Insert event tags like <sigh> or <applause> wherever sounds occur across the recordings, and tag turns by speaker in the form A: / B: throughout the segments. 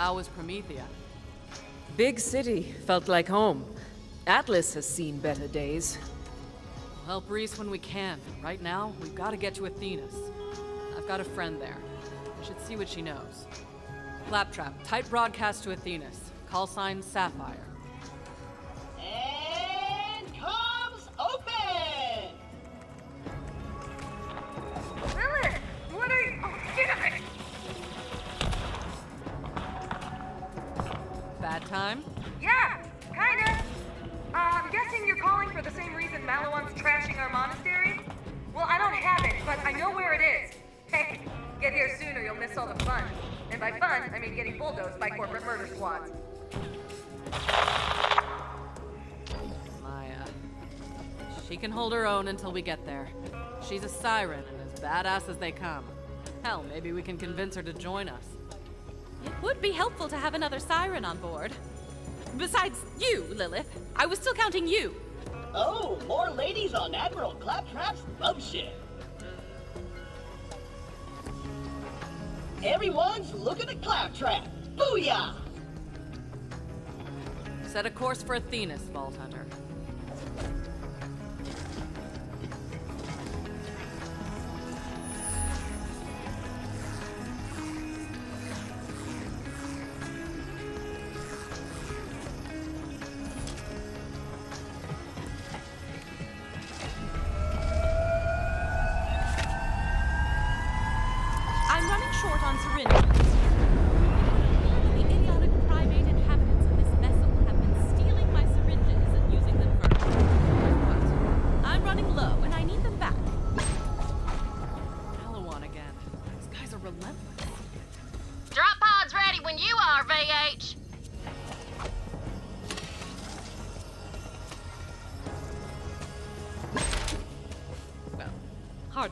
A: how was Promethea?
B: Big city, felt like home. Atlas has seen better days.
A: We'll help Rhys when we can. Right now, we've got to get to Athenas. I've got a friend there. I should see what she knows. Claptrap, tight broadcast to Athenas. Call sign Sapphire. Until we get there. She's a siren and as badass as they come. Hell, maybe we can convince her to join us.
C: It would be helpful to have another siren on board. Besides you, Lilith. I was still counting you.
D: Oh, more ladies on Admiral Claptrap's love ship. Everyone's looking at Claptrap. Booyah!
A: Set a course for Athenas, Vault Hunter.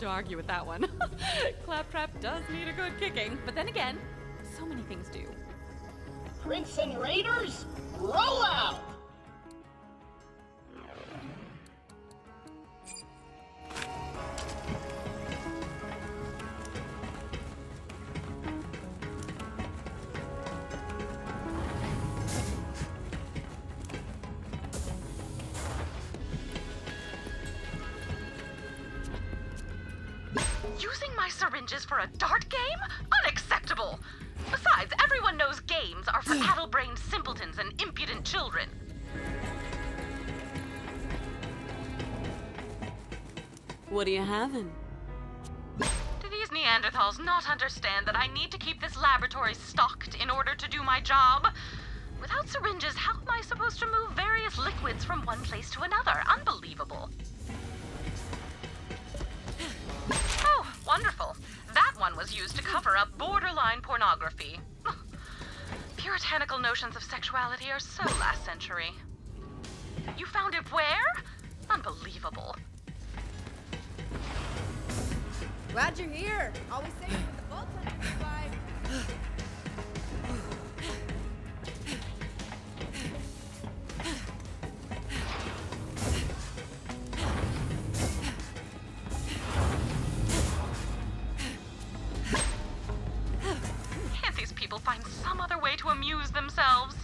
C: To argue with that one. <laughs> Claptrap does need a good kicking, but then again, so many things do.
D: Crimson Raiders, roll
B: What are you having?
E: Some other way to amuse themselves?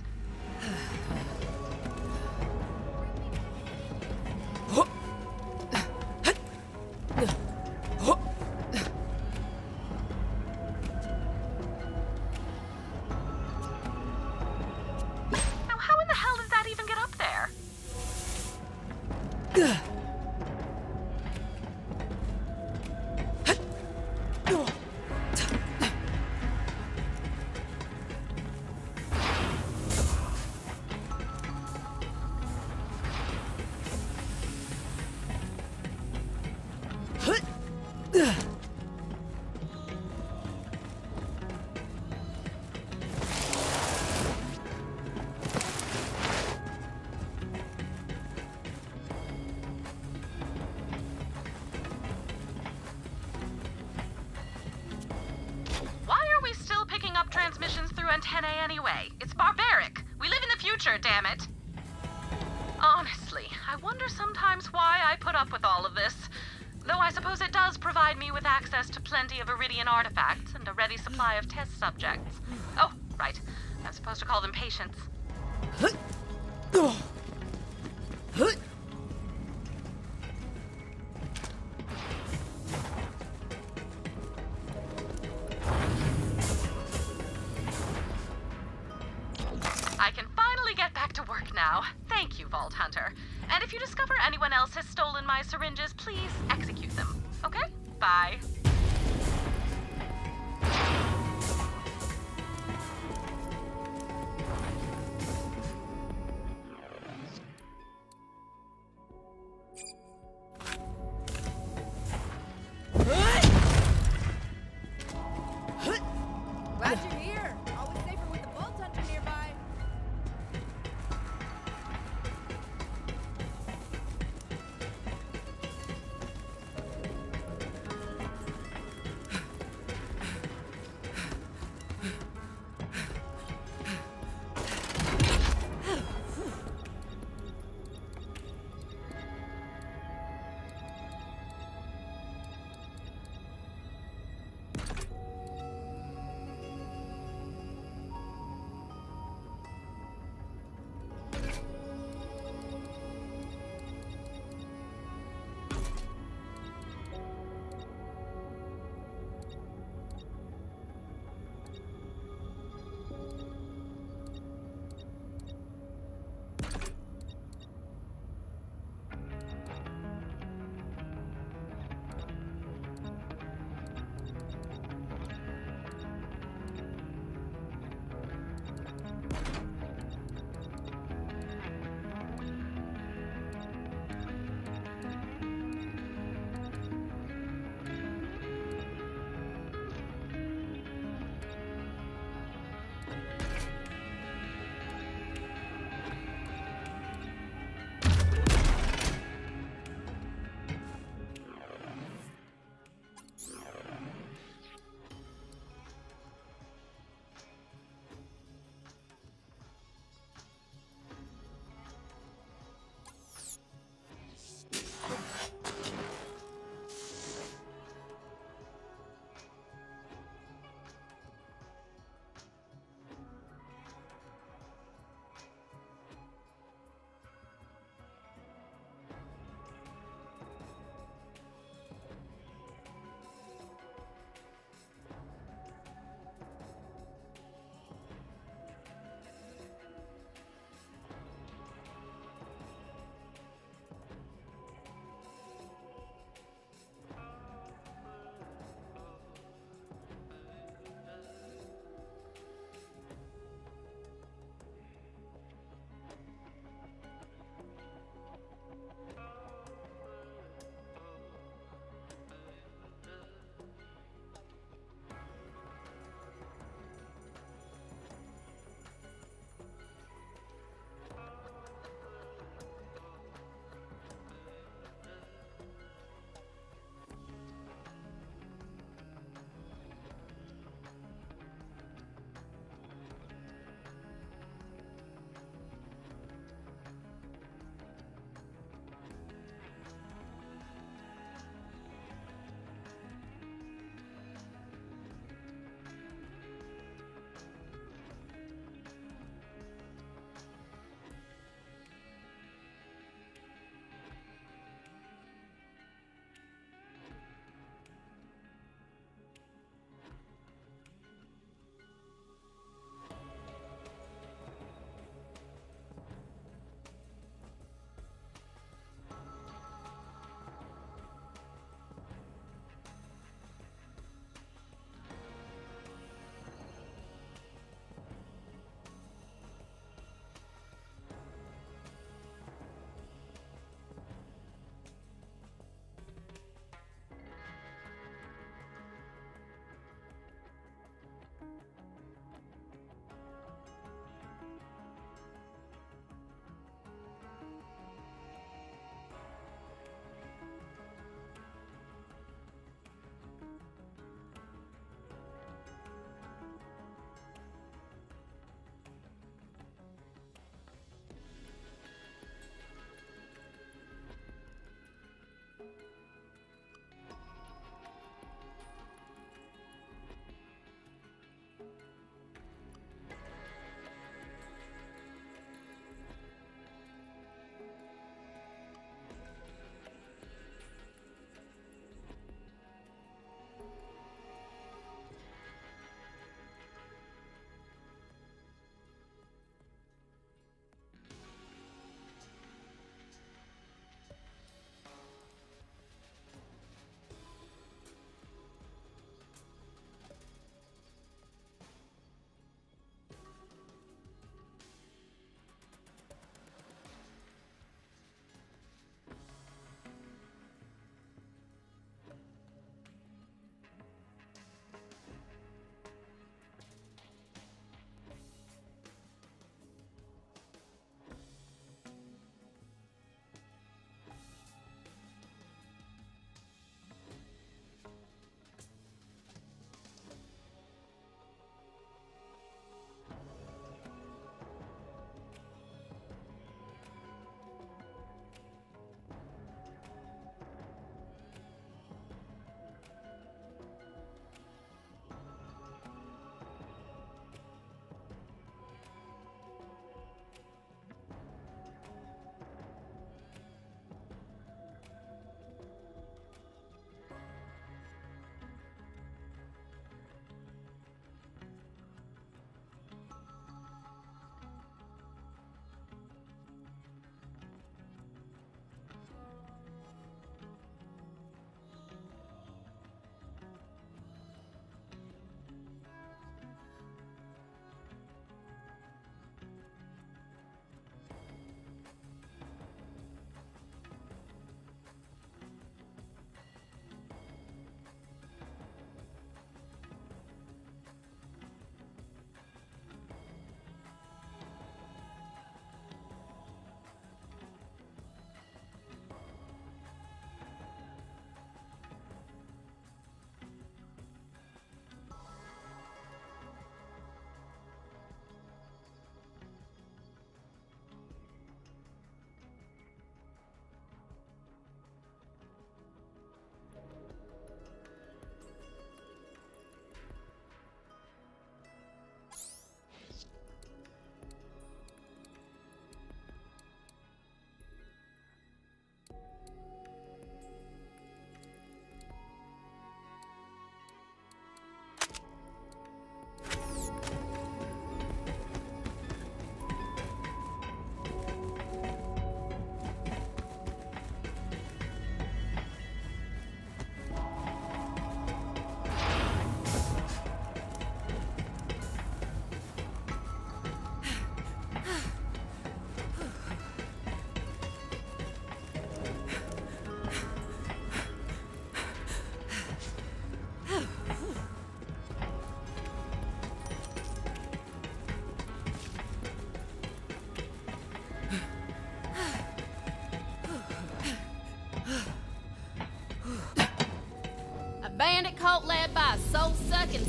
E: cult led by a soul-sucking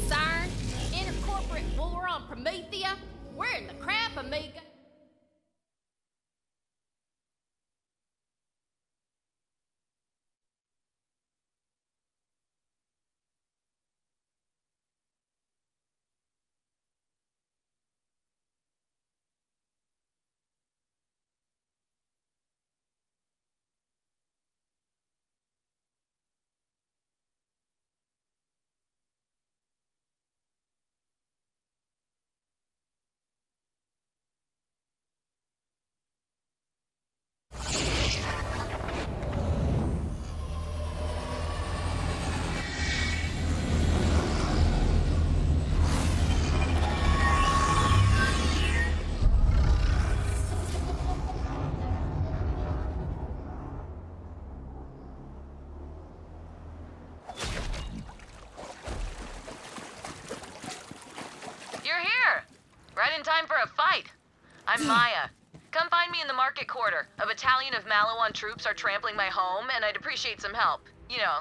E: I'm
F: Maya. Come find me in the market quarter. A battalion of Maliwan troops are trampling my home, and I'd appreciate some help. You know,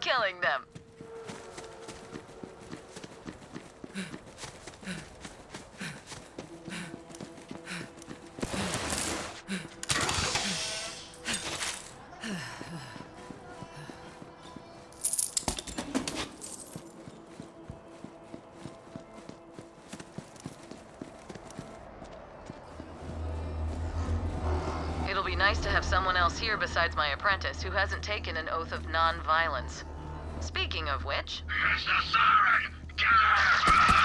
F: killing them. Apprentice who hasn't taken an oath of non-violence. Speaking of which... Whew.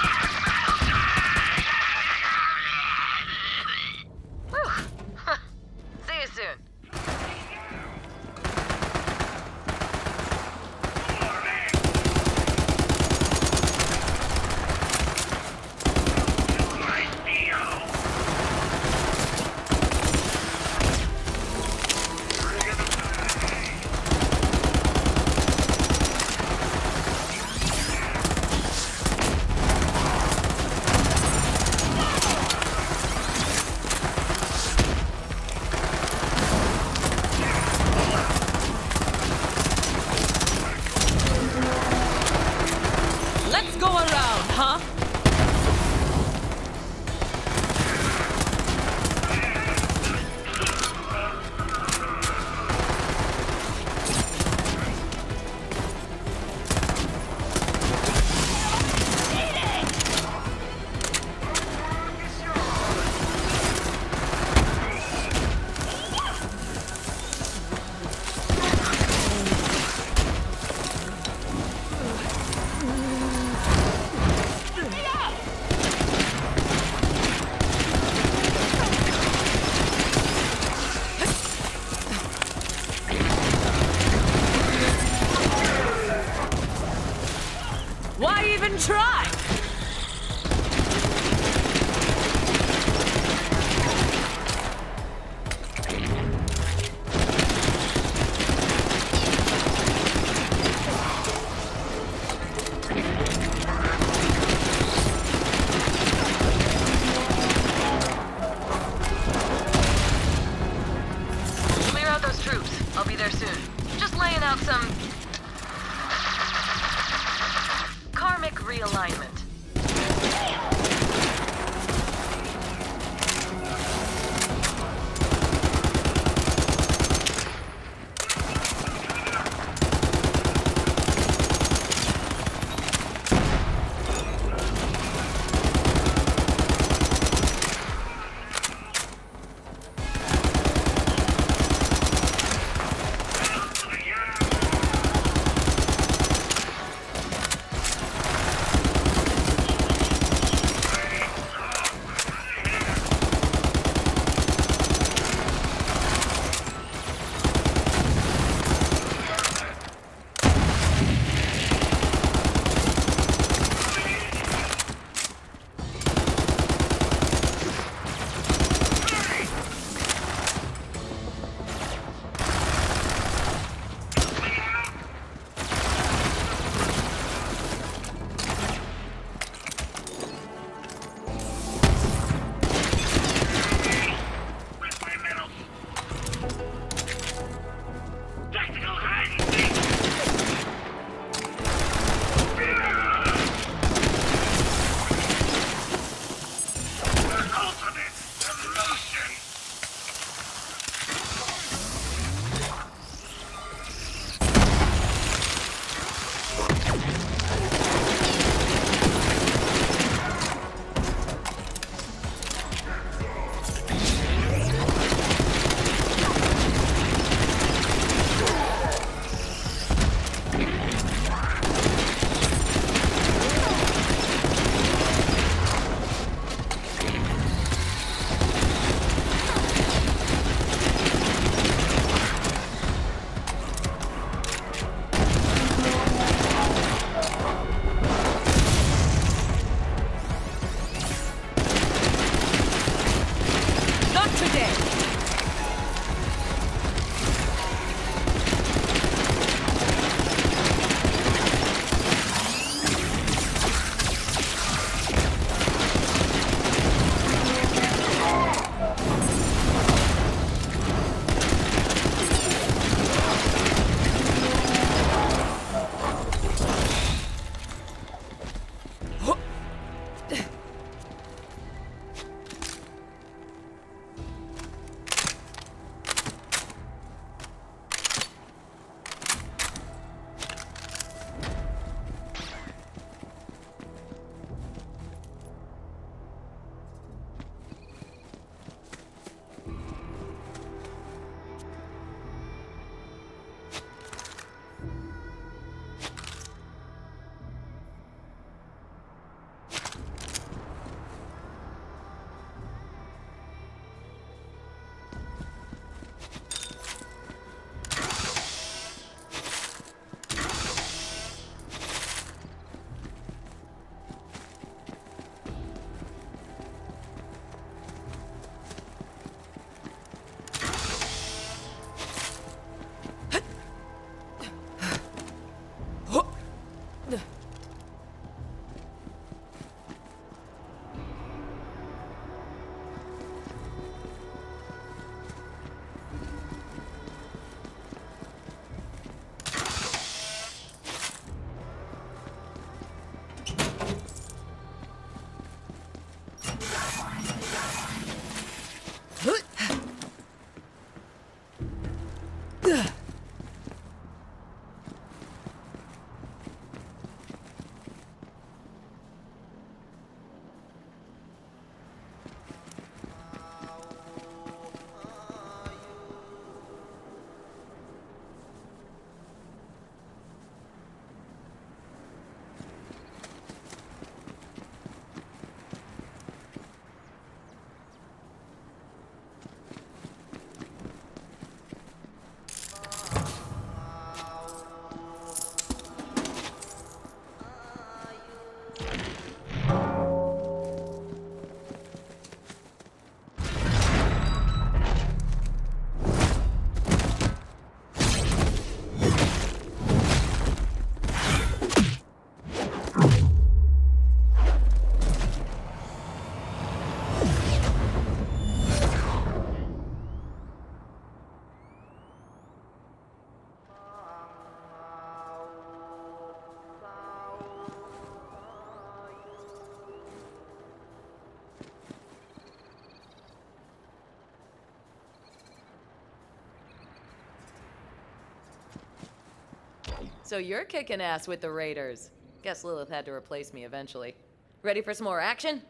F: So you're kicking ass with the Raiders. Guess Lilith had to replace me eventually. Ready for some more action?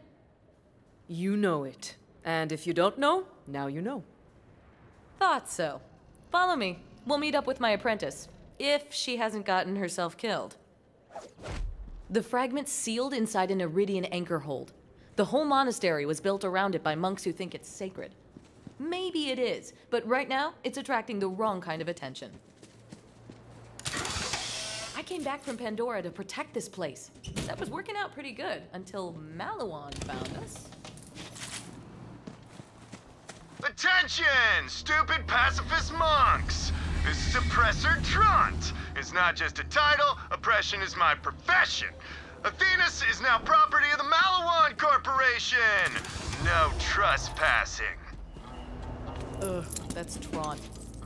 B: You know it. And if you don't know, now you know.
F: Thought so. Follow me. We'll meet up with my apprentice. If she hasn't gotten herself killed. The fragment's sealed inside an Eridian anchor hold. The whole monastery was built around it by monks who think it's sacred. Maybe it is, but right now, it's attracting the wrong kind of attention. I came back from Pandora to protect this place. That was working out pretty good until Maliwan found us.
G: Attention, stupid pacifist monks! This is Oppressor Trant. It's not just a title, oppression is my profession. Athenas is now property of the Maliwan Corporation. No trespassing.
F: Ugh, that's Trant.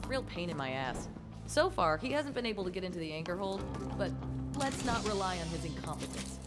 F: Real pain in my ass. So far, he hasn't been able to get into the anchor hold, but let's not rely on his incompetence.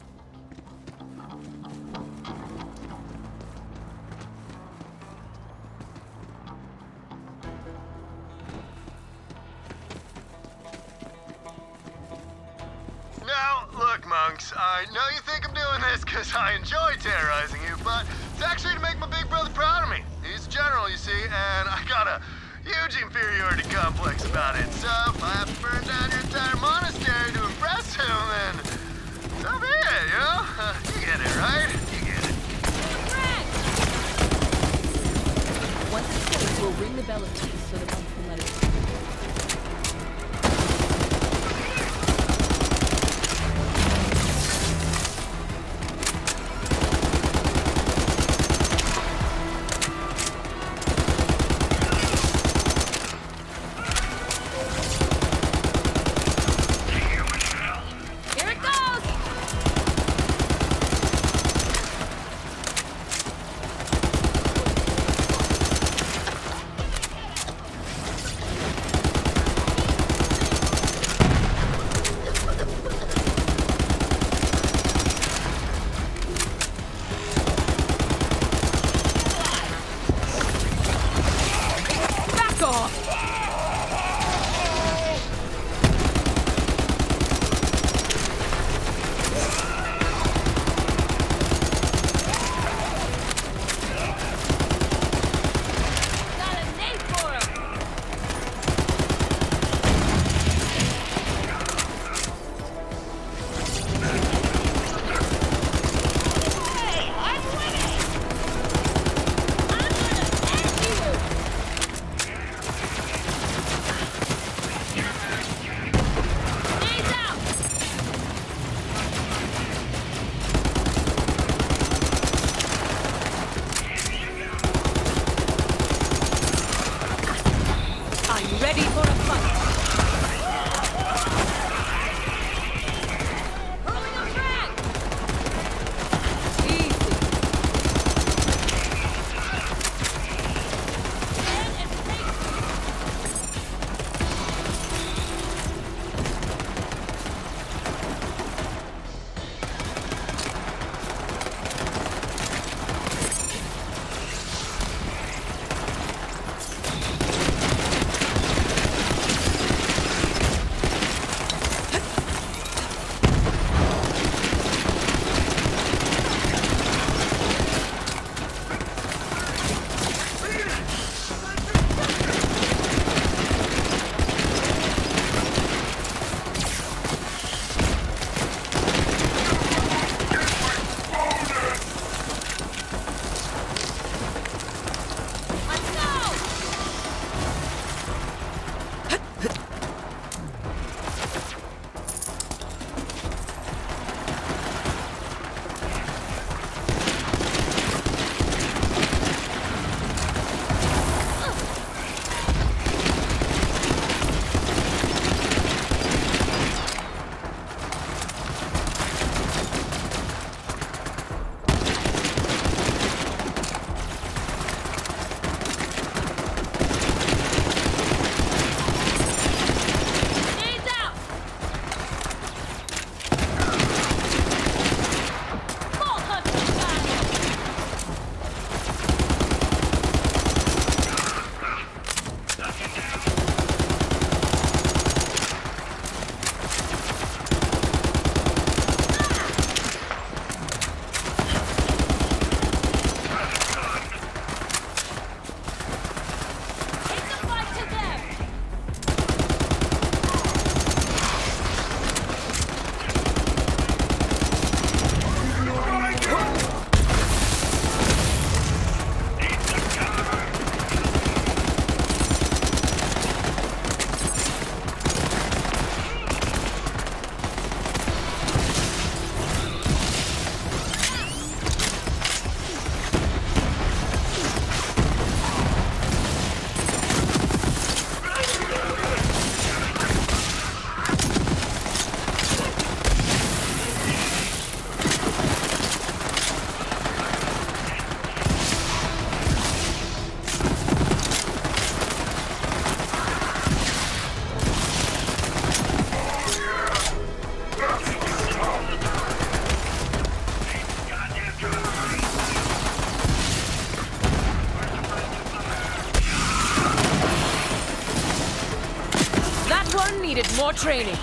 D: Needed more training.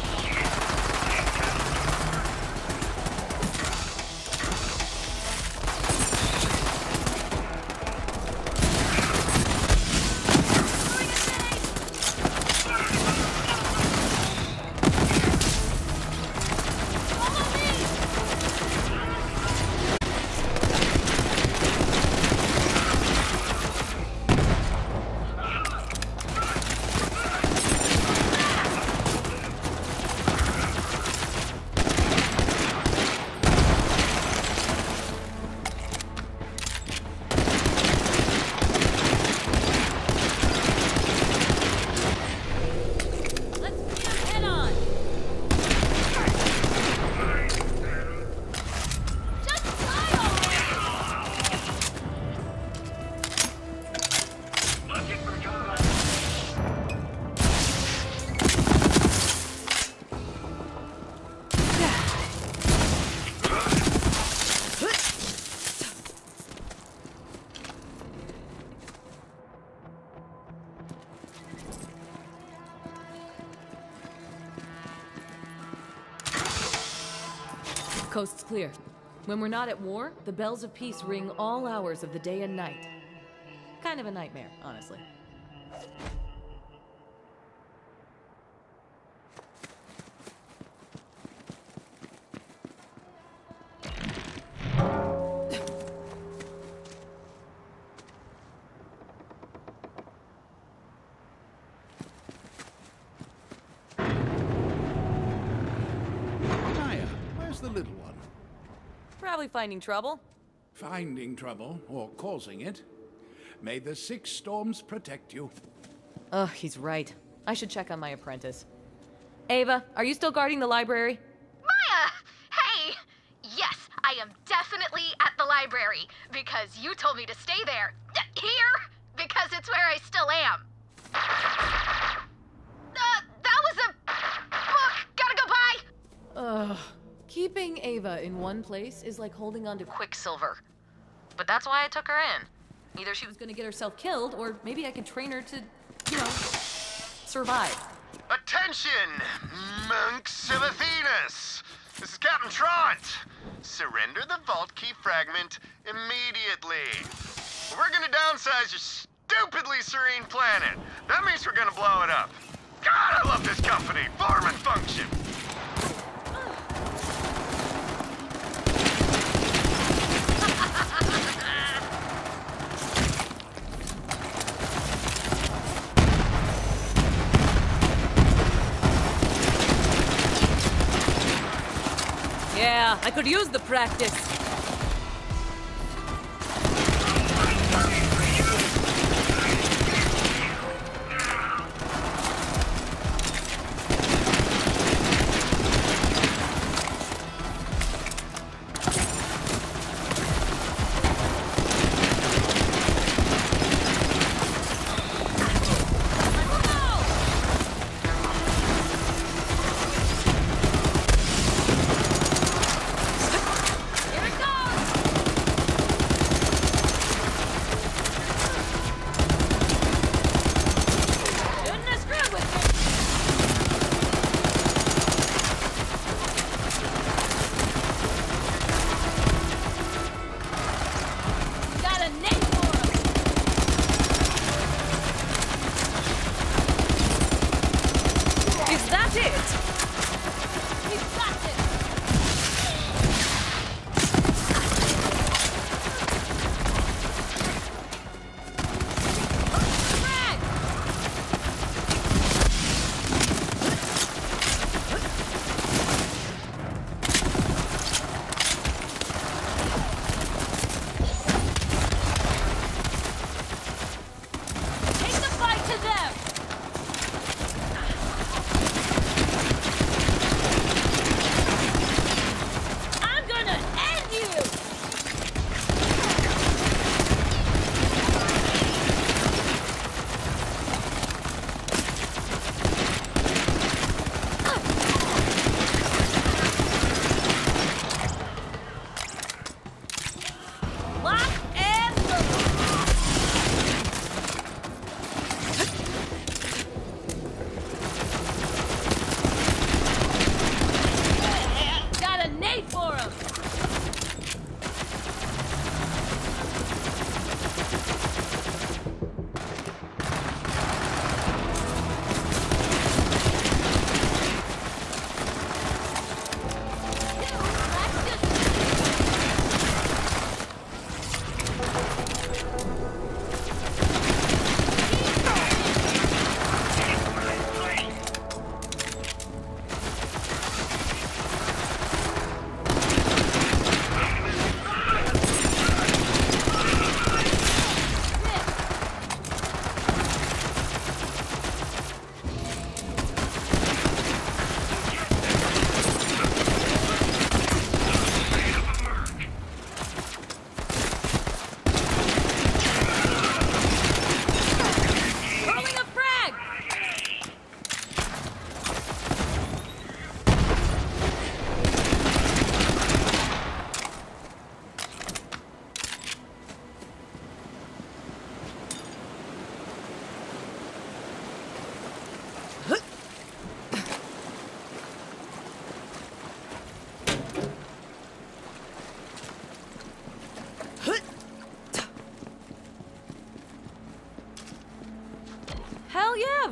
F: Clear. When we're not at war, the bells of peace ring all hours of the day and night. Kind of a nightmare, honestly. Probably finding trouble.
H: Finding trouble, or causing it. May the six storms protect you.
F: Ugh, he's right. I should check on my apprentice. Ava, are you still guarding the library?
I: Maya! Hey! Yes, I am definitely at the library because you told me to stay there. Here? Because it's where I still am. Uh, that was a book. Gotta go by.
F: Ugh. Keeping Ava in one place is like holding on to Quicksilver. But that's why I took her in. Either she was gonna get herself killed, or maybe I could train her to, you know, survive.
G: Attention, monks of Athenas! This is Captain Trant. Surrender the vault key fragment immediately. We're gonna downsize your stupidly serene planet. That means we're gonna blow it up. God, I love this company. Form and function.
D: I could use the practice.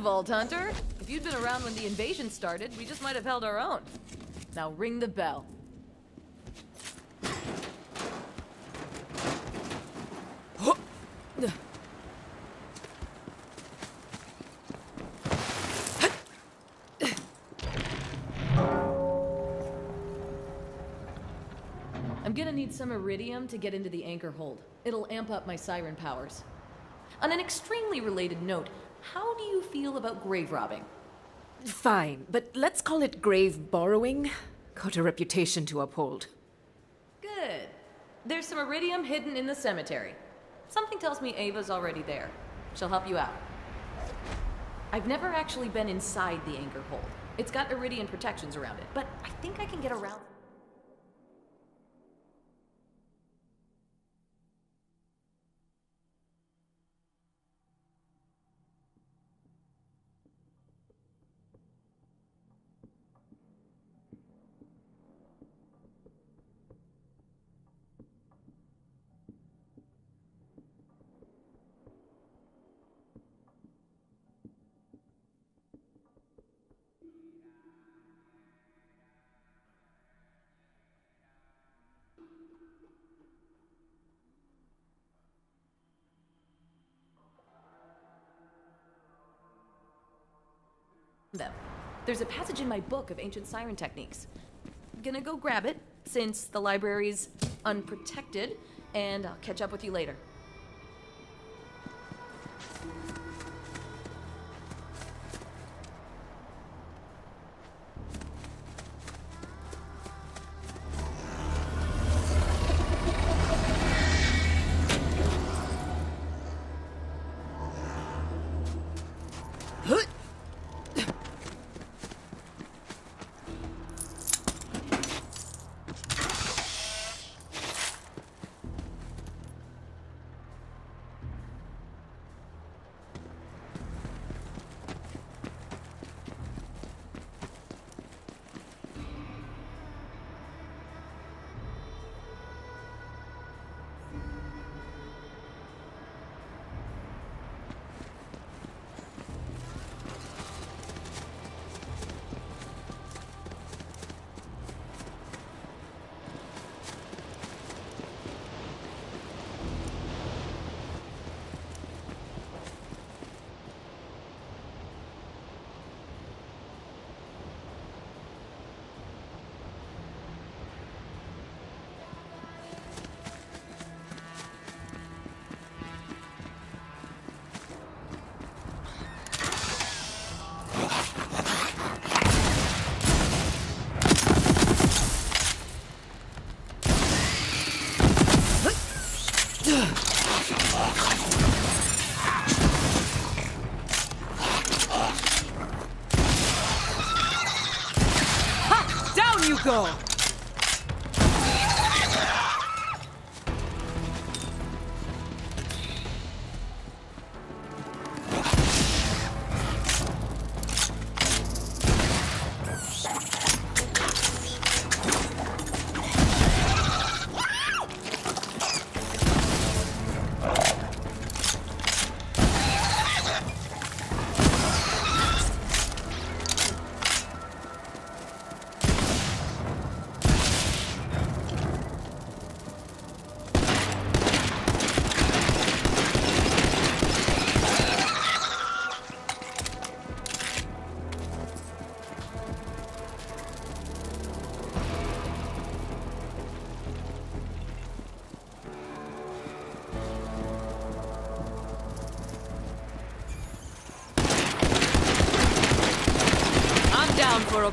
F: Vault Hunter. If you'd been around when the invasion started, we just might have held our own. Now ring the bell. I'm gonna need some iridium to get into the anchor hold. It'll amp up my siren powers. On an extremely related note, how do you feel about grave robbing?
B: Fine, but let's call it grave borrowing. Got a reputation to uphold.
F: Good. There's some iridium hidden in the cemetery. Something tells me Ava's already there. She'll help you out. I've never actually been inside the anchor hold. It's got iridium protections around it, but I think I can get around. Them. There's a passage in my book of ancient siren techniques. Gonna go grab it, since the library's unprotected, and I'll catch up with you later.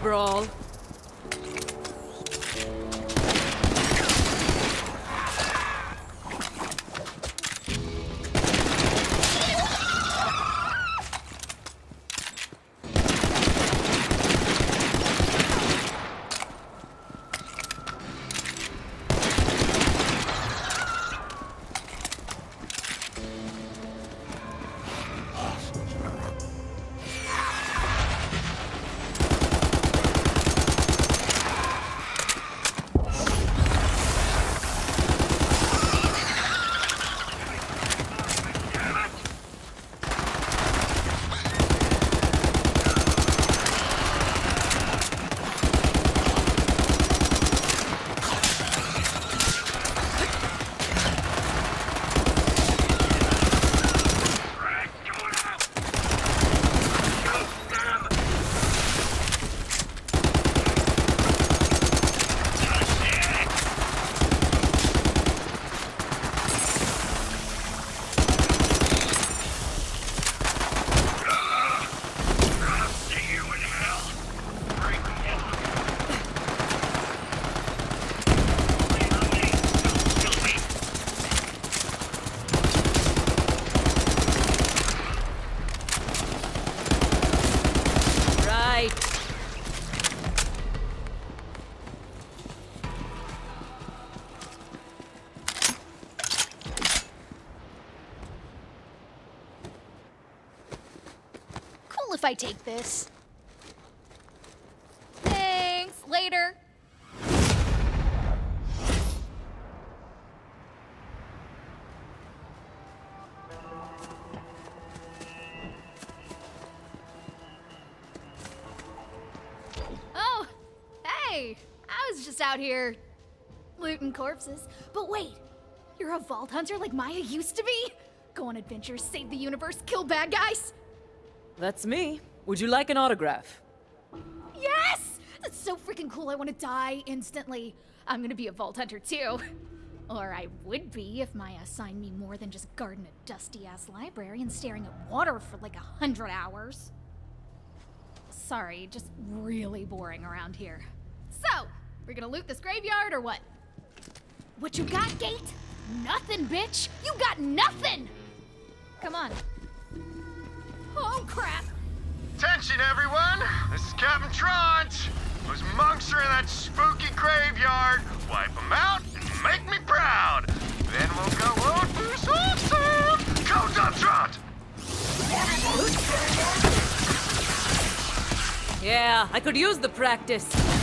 B: Brawl.
I: I take this. Thanks. Later. Oh, hey. I was just out here looting corpses. But wait, you're a vault hunter like Maya used to be? Go on adventures, save the universe, kill bad guys?
B: That's me. Would you like an autograph?
I: Yes! That's so freaking cool. I want to die instantly. I'm gonna be a vault hunter too. Or I would be if Maya assigned me more than just guarding a dusty ass library and staring at water for like a hundred hours. Sorry, just really boring around here. So, we're gonna loot this graveyard or what? What you got, Gate? Nothing, bitch! You got nothing! Come on. Oh, crap!
G: Attention, everyone! This is Captain Trant! Those monks are in that spooky graveyard. Wipe them out and make me proud. Then we'll go on for some some. Go, Dump Trant!
B: Yeah, I could use the practice.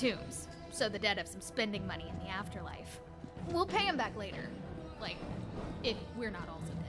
I: Tombs, so the dead have some spending money in the afterlife. We'll pay them back later. Like, if we're not also dead.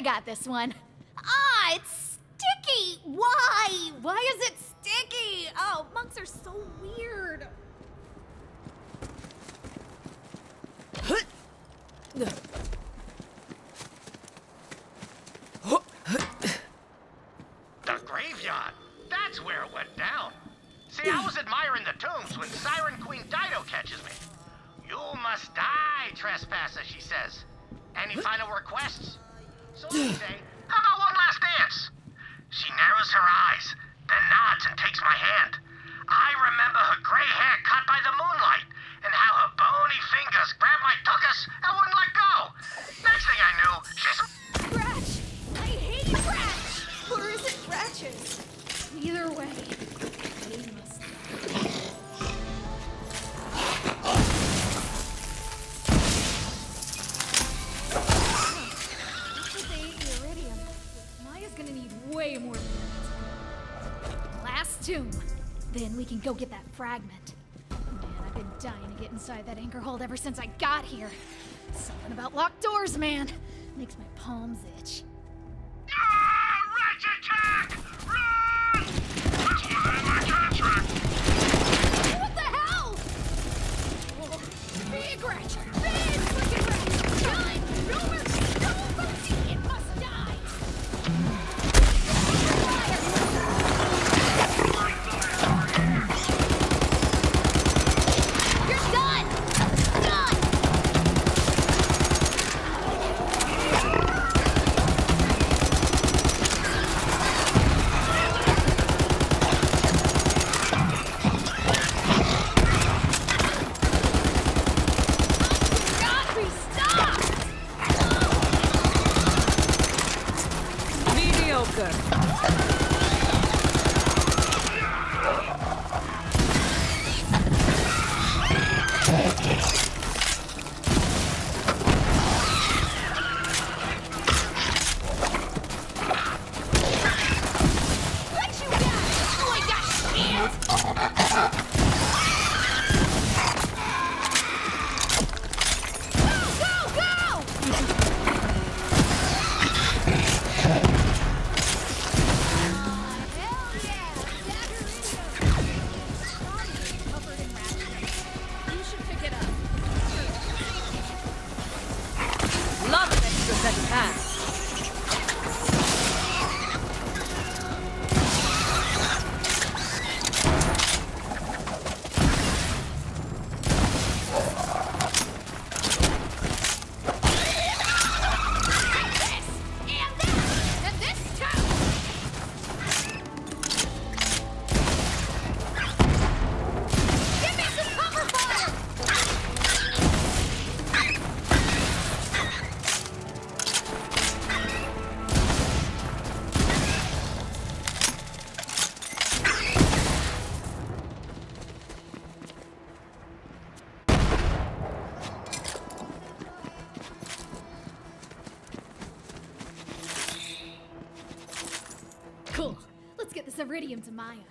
I: I got this one. inside that anchor hold ever since I got here. Something about locked doors, man. Makes my palms iridium to Maya.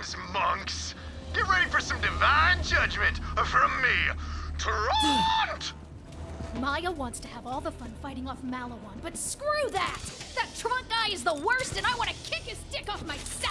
I: Greetings, monks. Get
B: ready for
J: some divine judgment from me, Trant!
I: Maya wants to have all the fun fighting off Maliwan, but screw that! That Trant guy is the worst, and I want to kick his dick off myself!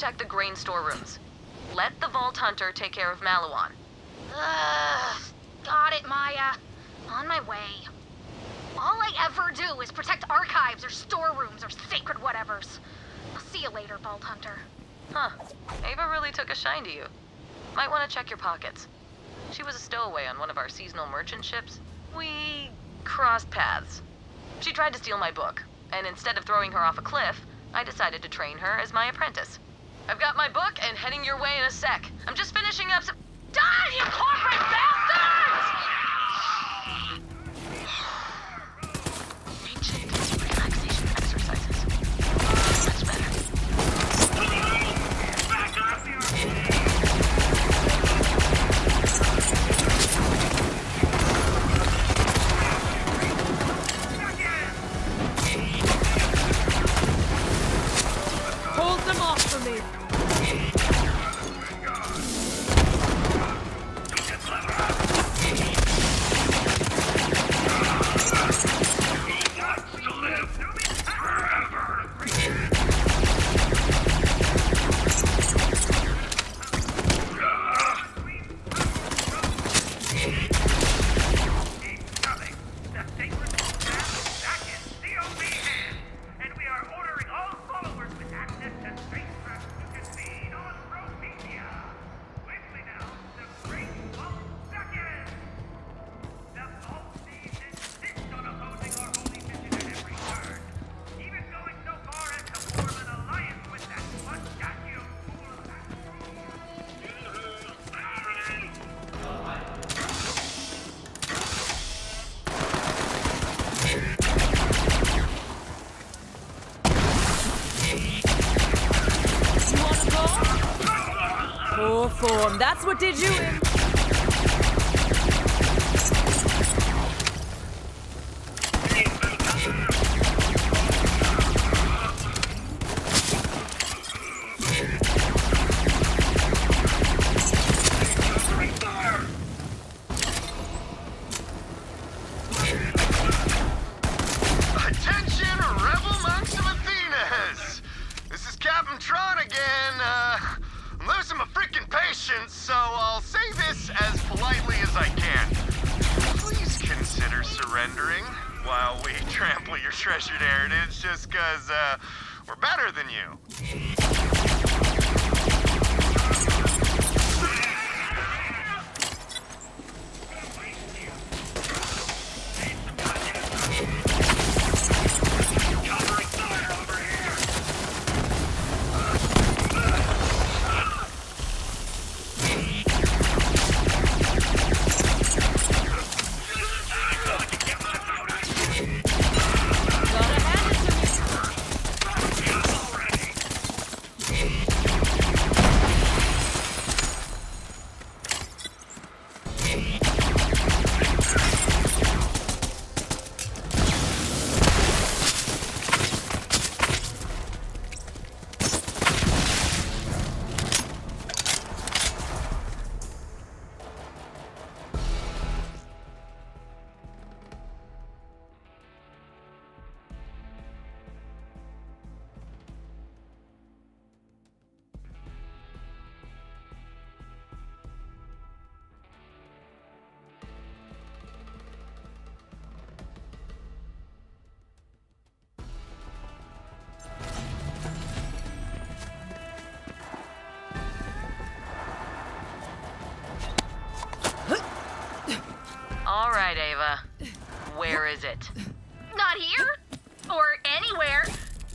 D: Protect the grain storerooms. Let the Vault Hunter take care of Maliwan.
I: Ugh, got it, Maya. On my way. All I ever do is protect archives or storerooms or sacred whatevers. I'll see you later, Vault Hunter.
D: Huh. Ava really took a shine to you. Might want to check your pockets. She was a stowaway on one of our seasonal merchant ships. We crossed paths. She tried to steal my book, and instead of throwing her off a cliff, I decided to train her as my apprentice. I've got my book and heading your way in a sec. I'm just finishing up some. You corporate
G: That's what did you.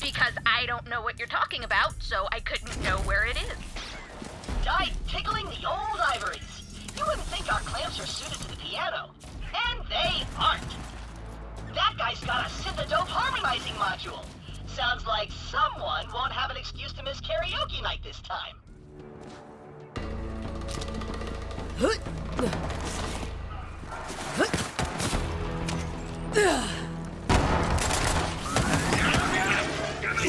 J: Because
I: I don't know what you're talking about, so I couldn't know where it is.
D: Die tickling the old ivories. You wouldn't think our clamps are suited to the piano. And they aren't. That guy's got a synthedope harmonizing module. Sounds like someone won't have an excuse to miss karaoke night this time.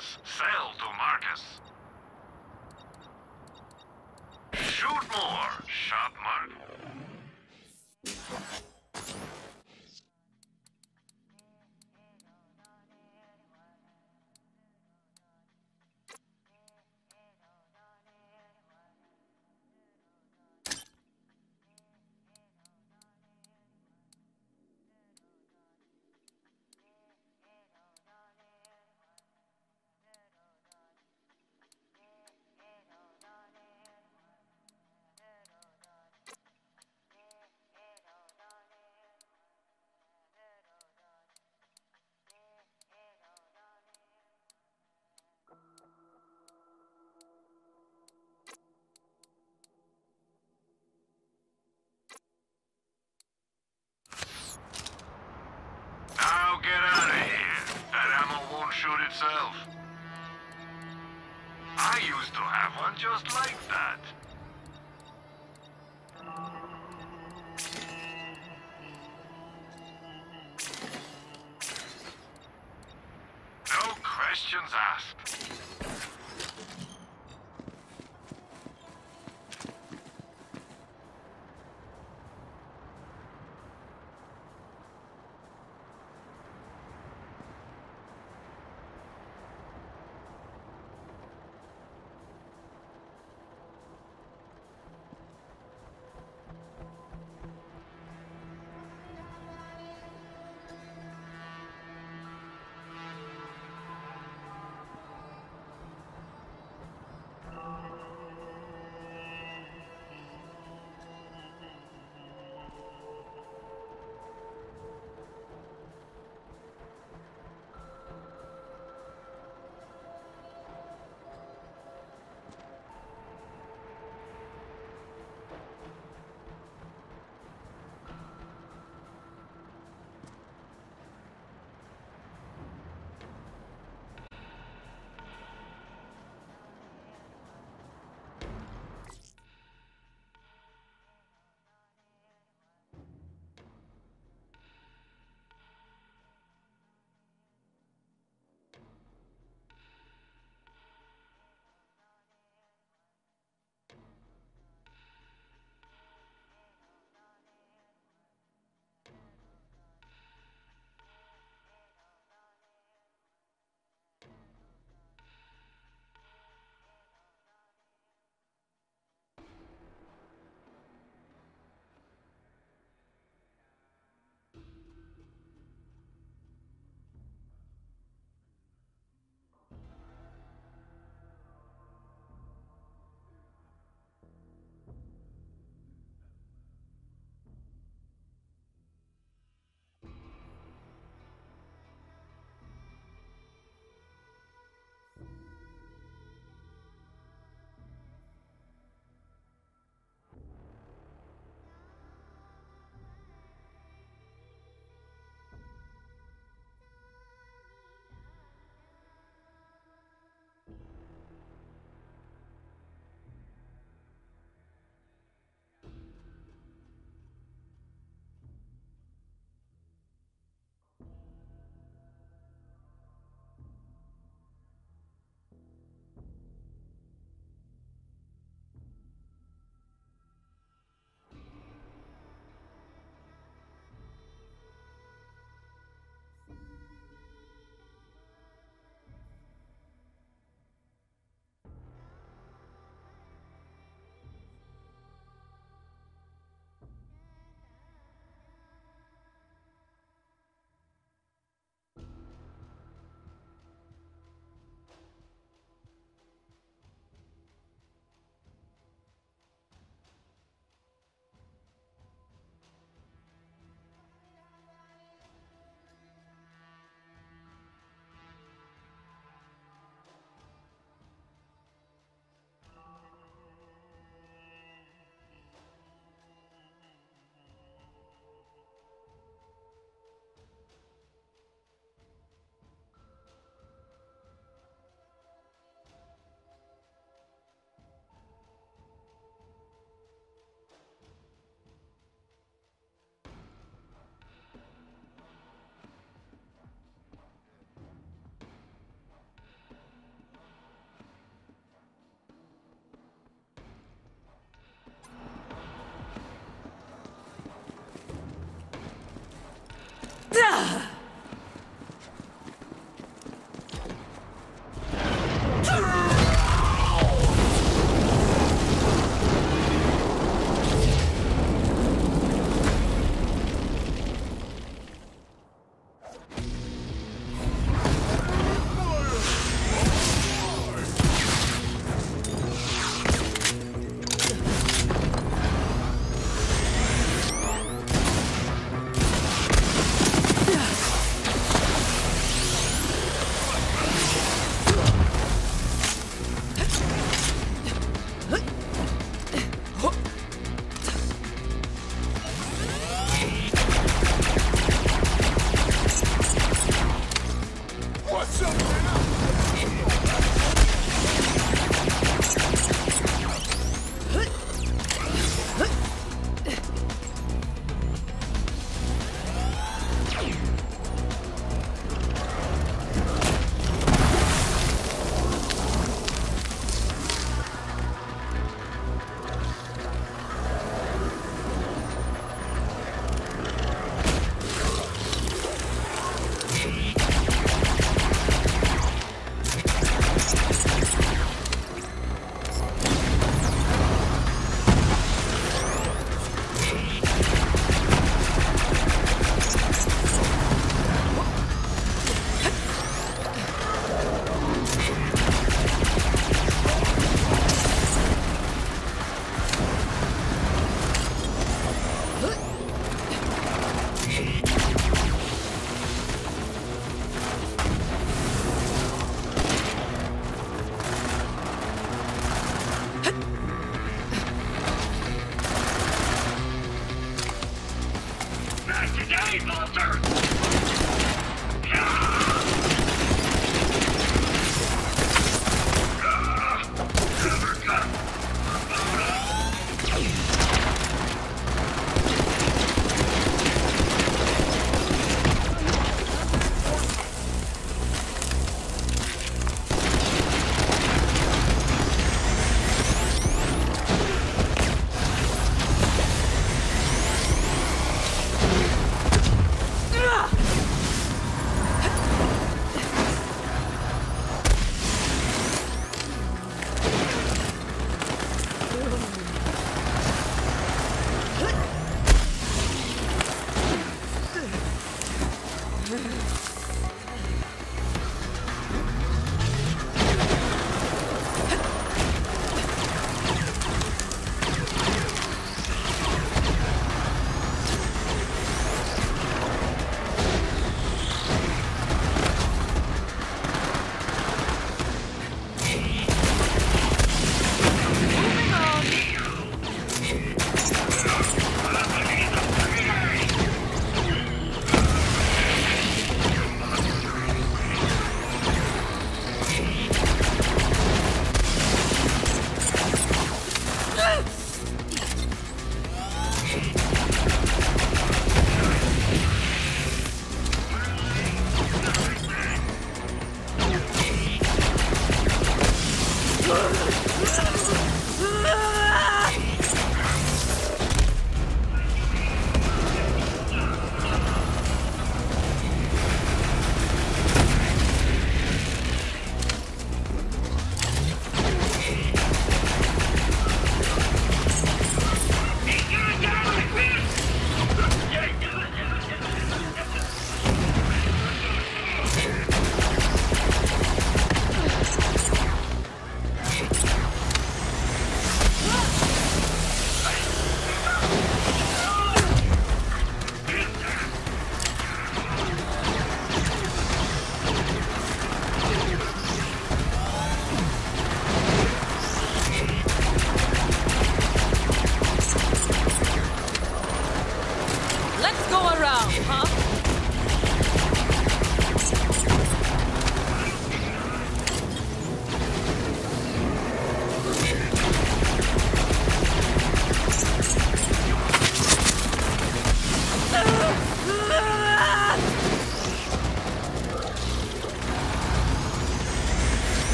K: Sell I used to have one just like that.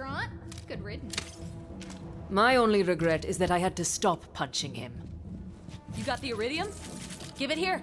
I: You wasted Trant? Good riddance.
B: My only regret is that I had to stop punching him.
F: You got the Eridium? Give it here.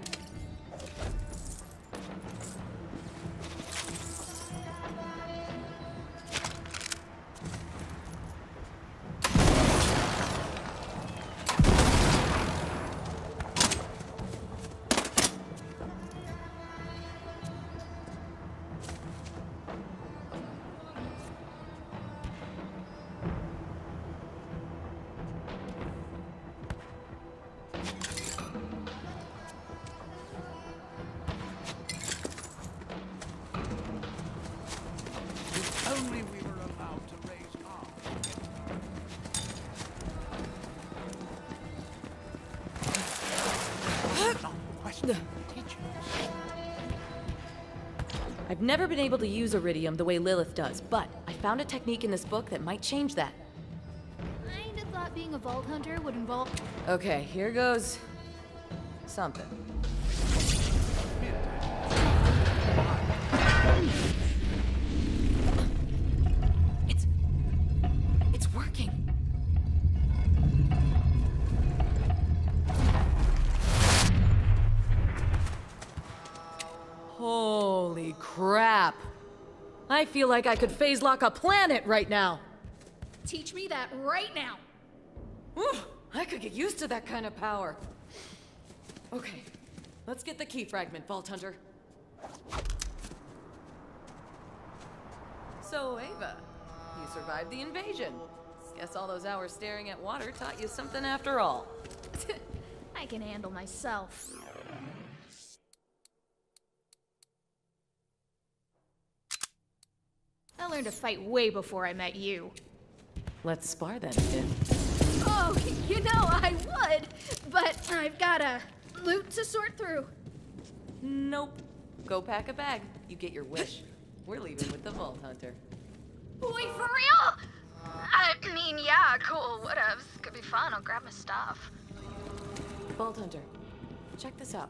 F: Able to use Eridium the way Lilith does, but I found a technique in this book that might change that.
I: Kinda thought being a Vault Hunter would involve.
F: Okay, here goes something. Feel like I could phase lock a planet right now.
I: Teach me that right now.
F: Whew, I could get used to that kind of power. Okay, let's get the key fragment, Vault Hunter. So, Ava, you survived the invasion. Guess all those hours staring at water taught you something after all. <laughs>
I: I can handle myself. I learned to fight way before I met you.
F: Let's spar then, Finn.
I: Oh, you know I would, but I've got a loot to sort through.
F: Nope. Go pack a bag. You get your wish. <laughs> We're leaving with the Vault Hunter.
I: Boy, for real? I mean, yeah, cool, whatevs. Could be fun. I'll grab my stuff.
F: Vault Hunter, check this out.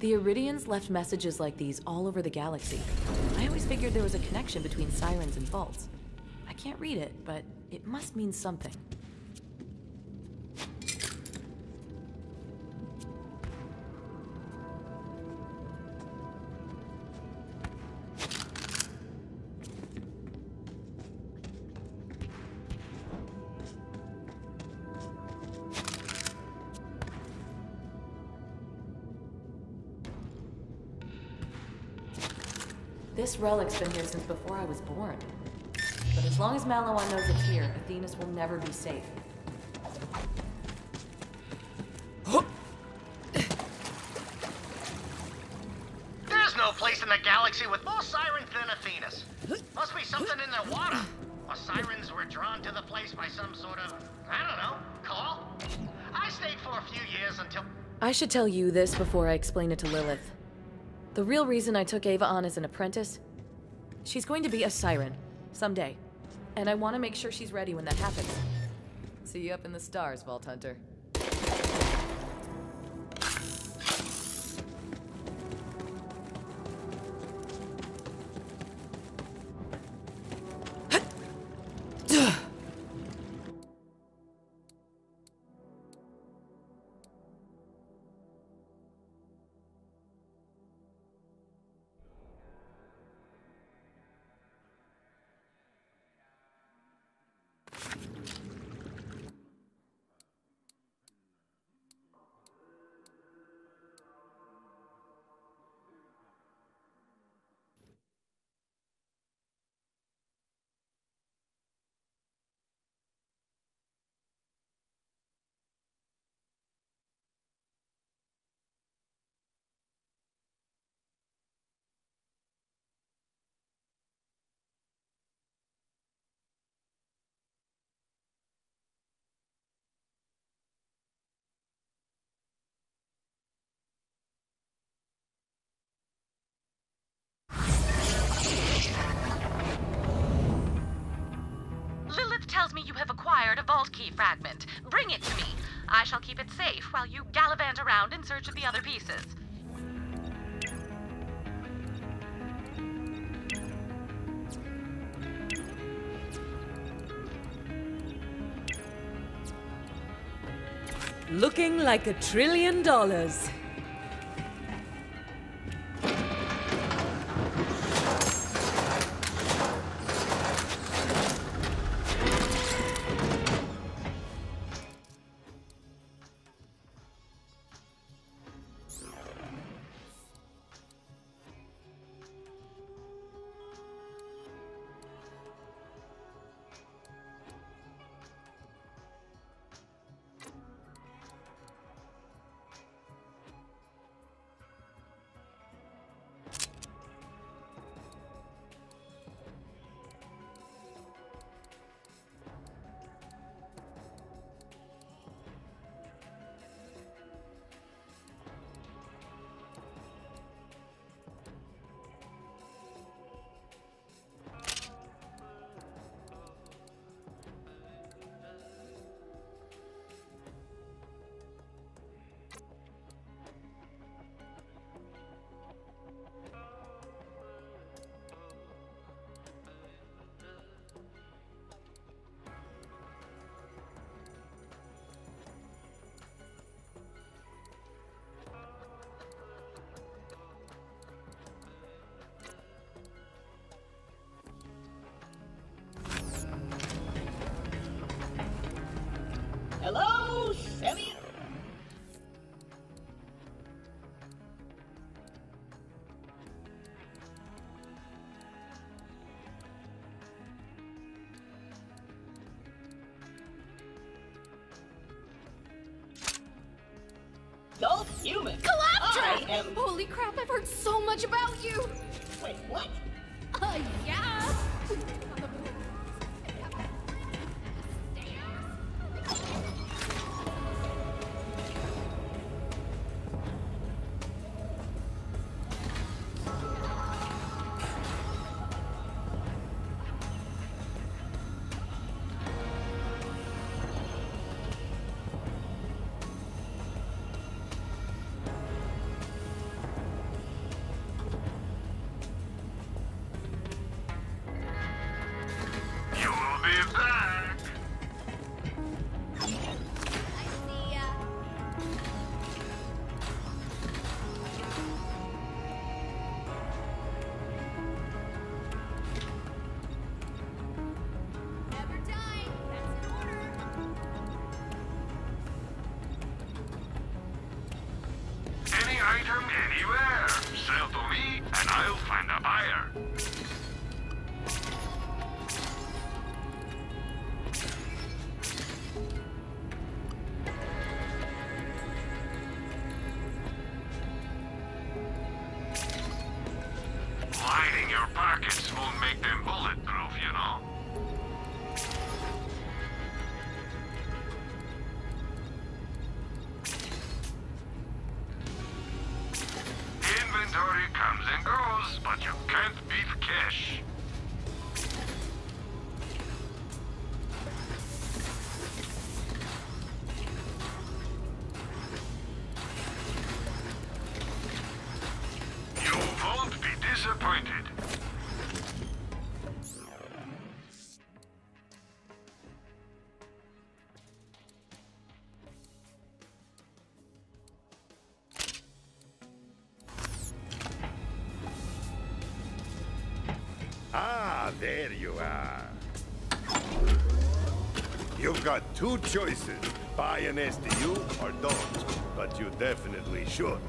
F: The Eridians left messages like these all over the galaxy. I always figured there was a connection between sirens and vaults. I can't read it, but it must mean something. This relic's been here since before I was born. But as long as Maliwan knows it's here, Athenas will never be safe.
L: There's no place in the galaxy with more sirens than Athenas. Must be something in their water. Or sirens were drawn to the place by some sort of, I don't know, call? I stayed for a few years until.
F: I should tell you this before I explain it to Lilith. The real reason I took Ava on as an apprentice, she's going to be a siren someday. And I want to make sure she's ready when that happens. See you up in the stars, Vault Hunter.
E: vault key fragment. Bring it to me. I shall keep it safe while you gallivant around in search of the other pieces.
D: Looking like a trillion dollars.
K: I've heard so much about you!
G: There you are. You've got two choices. Buy an SDU or don't. But you definitely should.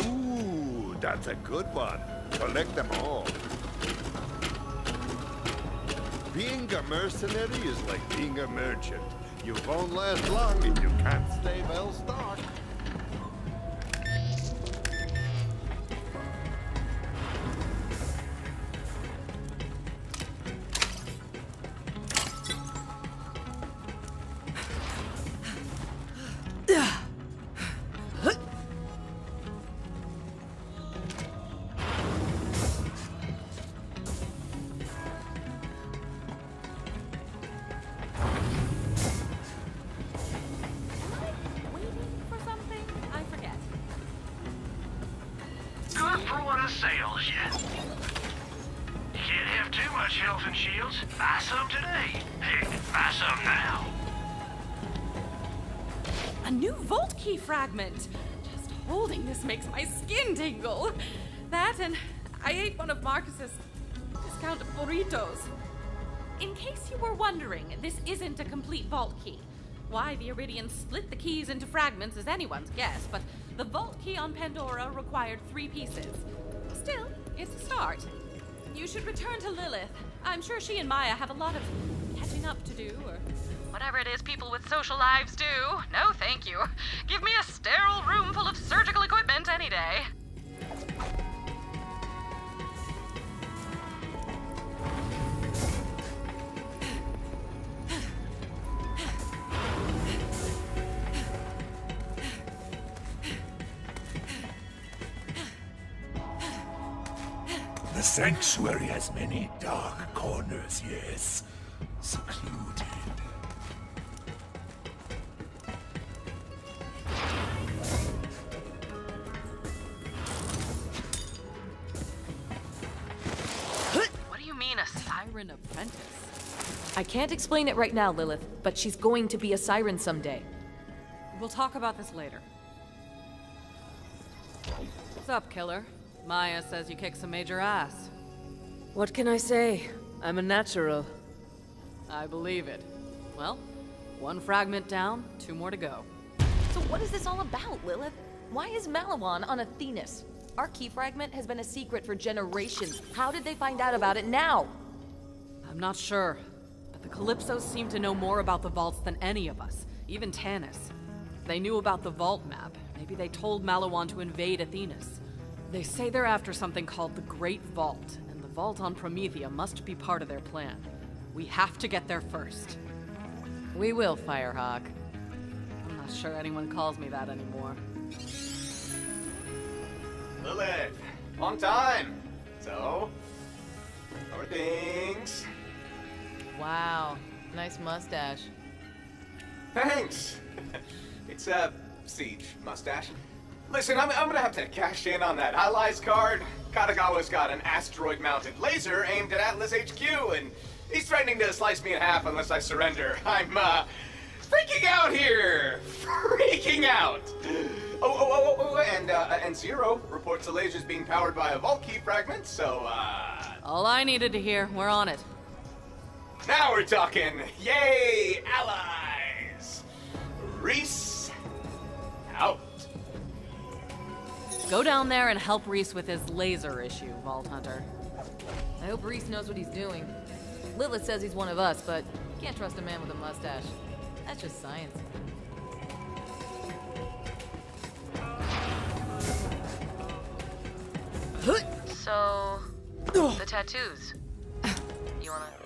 G: Ooh, that's a good one. Collect them all. Being a mercenary is like being a merchant. You won't last long if you can't stay well stocked.
E: Vault key. Why the Eridians split the keys into fragments is anyone's guess, but the vault key on Pandora required three pieces. Still, it's a start. You should return to Lilith. I'm sure she and Maya have a lot of catching up to do, or whatever it is people with social lives do. No, thank you.
M: Corners, yes. Secluded.
E: What do you mean, a siren apprentice?
F: I can't explain it right now, Lilith, but she's going to be a siren someday.
A: We'll talk about this later. What's up, killer? Maya says you kick some major ass.
B: What can I say? I'm a natural.
A: I believe it. Well, one fragment down, two more to go.
F: So what is this all about, Lilith? Why is Maliwan on Athenas? Our key fragment has been a secret for generations. How did they find out about it now?
A: I'm not sure, but the Calypsos seem to know more about the vaults than any of us, even Tannis. They knew about the vault map. Maybe they told Maliwan to invade Athenas. They say they're after something called the Great Vault, vault on Promethea must be part of their plan. We have to get there first.
F: We will, Firehawk.
A: I'm not sure anyone calls me that anymore.
N: Lilith, long time. So, how are things?
F: Wow, nice mustache.
N: Thanks. <laughs> it's a siege mustache. Listen, I'm, I'm gonna have to cash in on that allies card. Katagawa's got an asteroid-mounted laser aimed at Atlas HQ, and he's threatening to slice me in half unless I surrender. I'm, uh, freaking out here! <laughs> Freaking out! Oh, oh, oh, oh, oh and, uh, and Zero reports the laser's being powered by a vault key fragment, so, uh...
A: All I needed to hear, we're on it.
N: Now we're talking! Yay, allies! Rhys,
A: Go down there and help Rhys with his laser issue, Vault Hunter.
F: I hope Rhys knows what he's doing. Lilith says he's one of us, but you can't trust a man with a mustache. That's just science.
E: So, the tattoos. You wanna.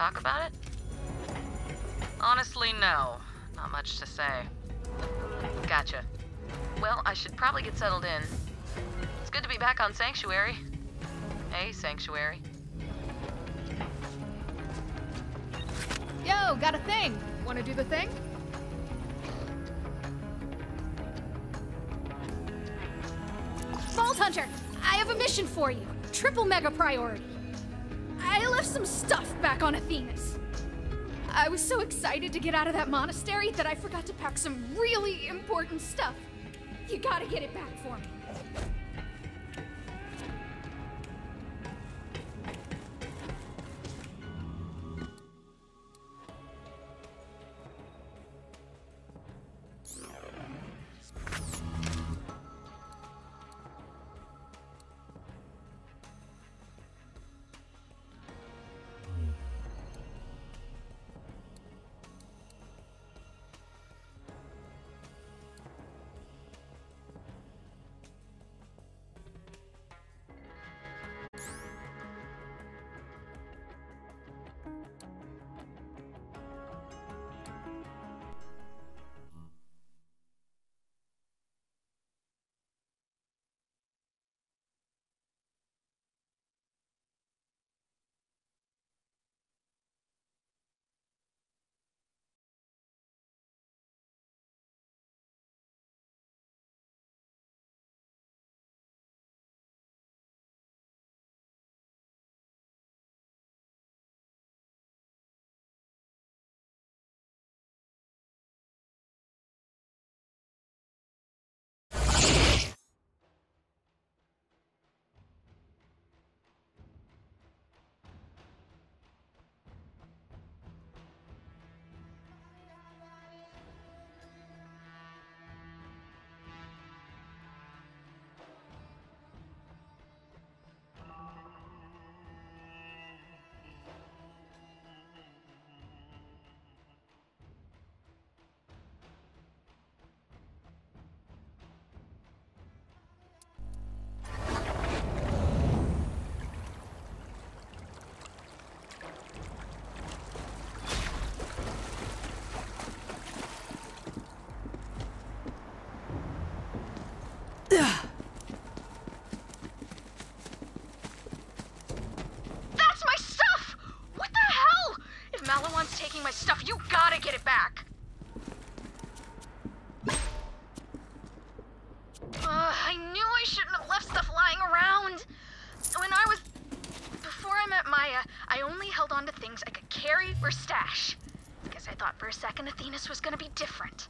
E: Talk about it? Honestly, no. Not much to say. Gotcha. Well, I should probably get settled in. It's good to be back on Sanctuary. Hey, Sanctuary.
I: Yo, got a thing. Wanna do the thing? Vault Hunter, I have a mission for you. Triple mega priority. I left some stuff back on Athenas. I was so excited to get out of that monastery that I forgot to pack some really important stuff. You gotta get it back for me. Athenas was gonna be different.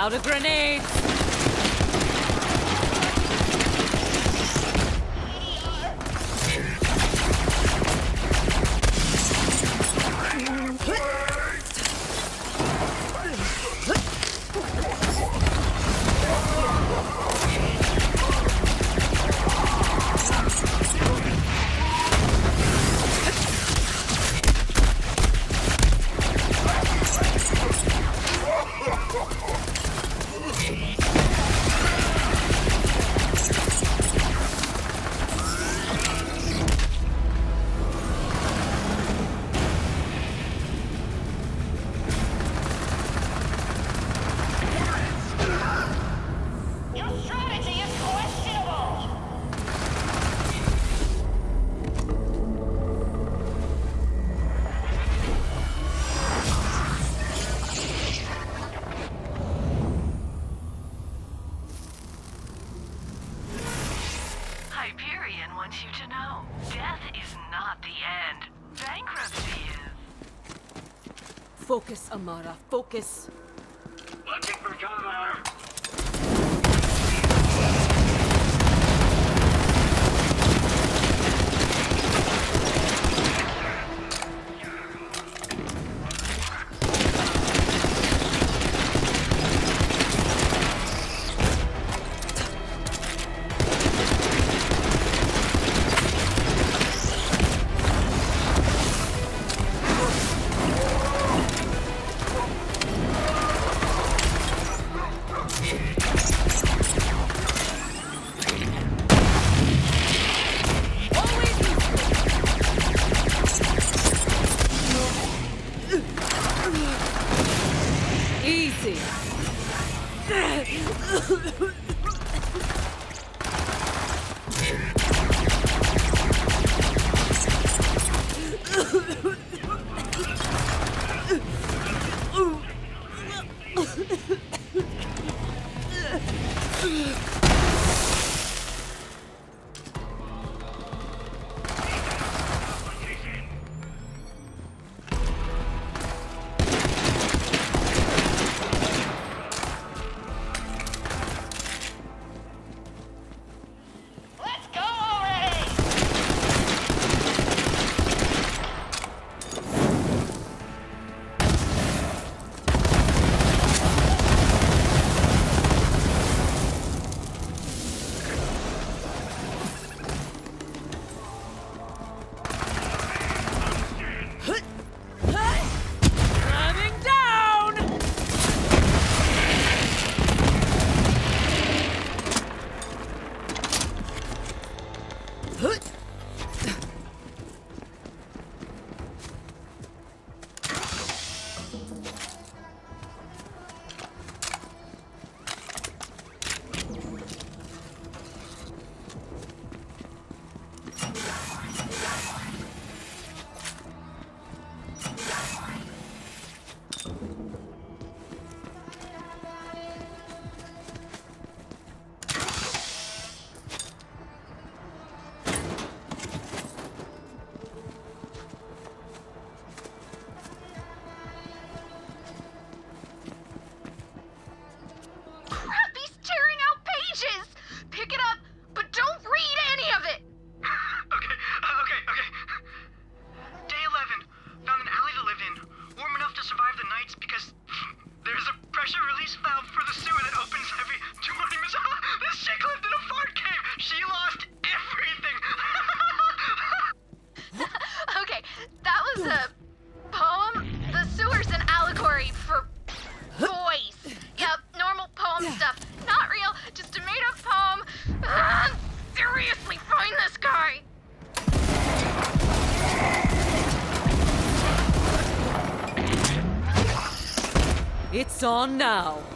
I: Out of grenades! It's on now.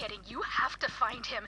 O: Kidding. You have to find him.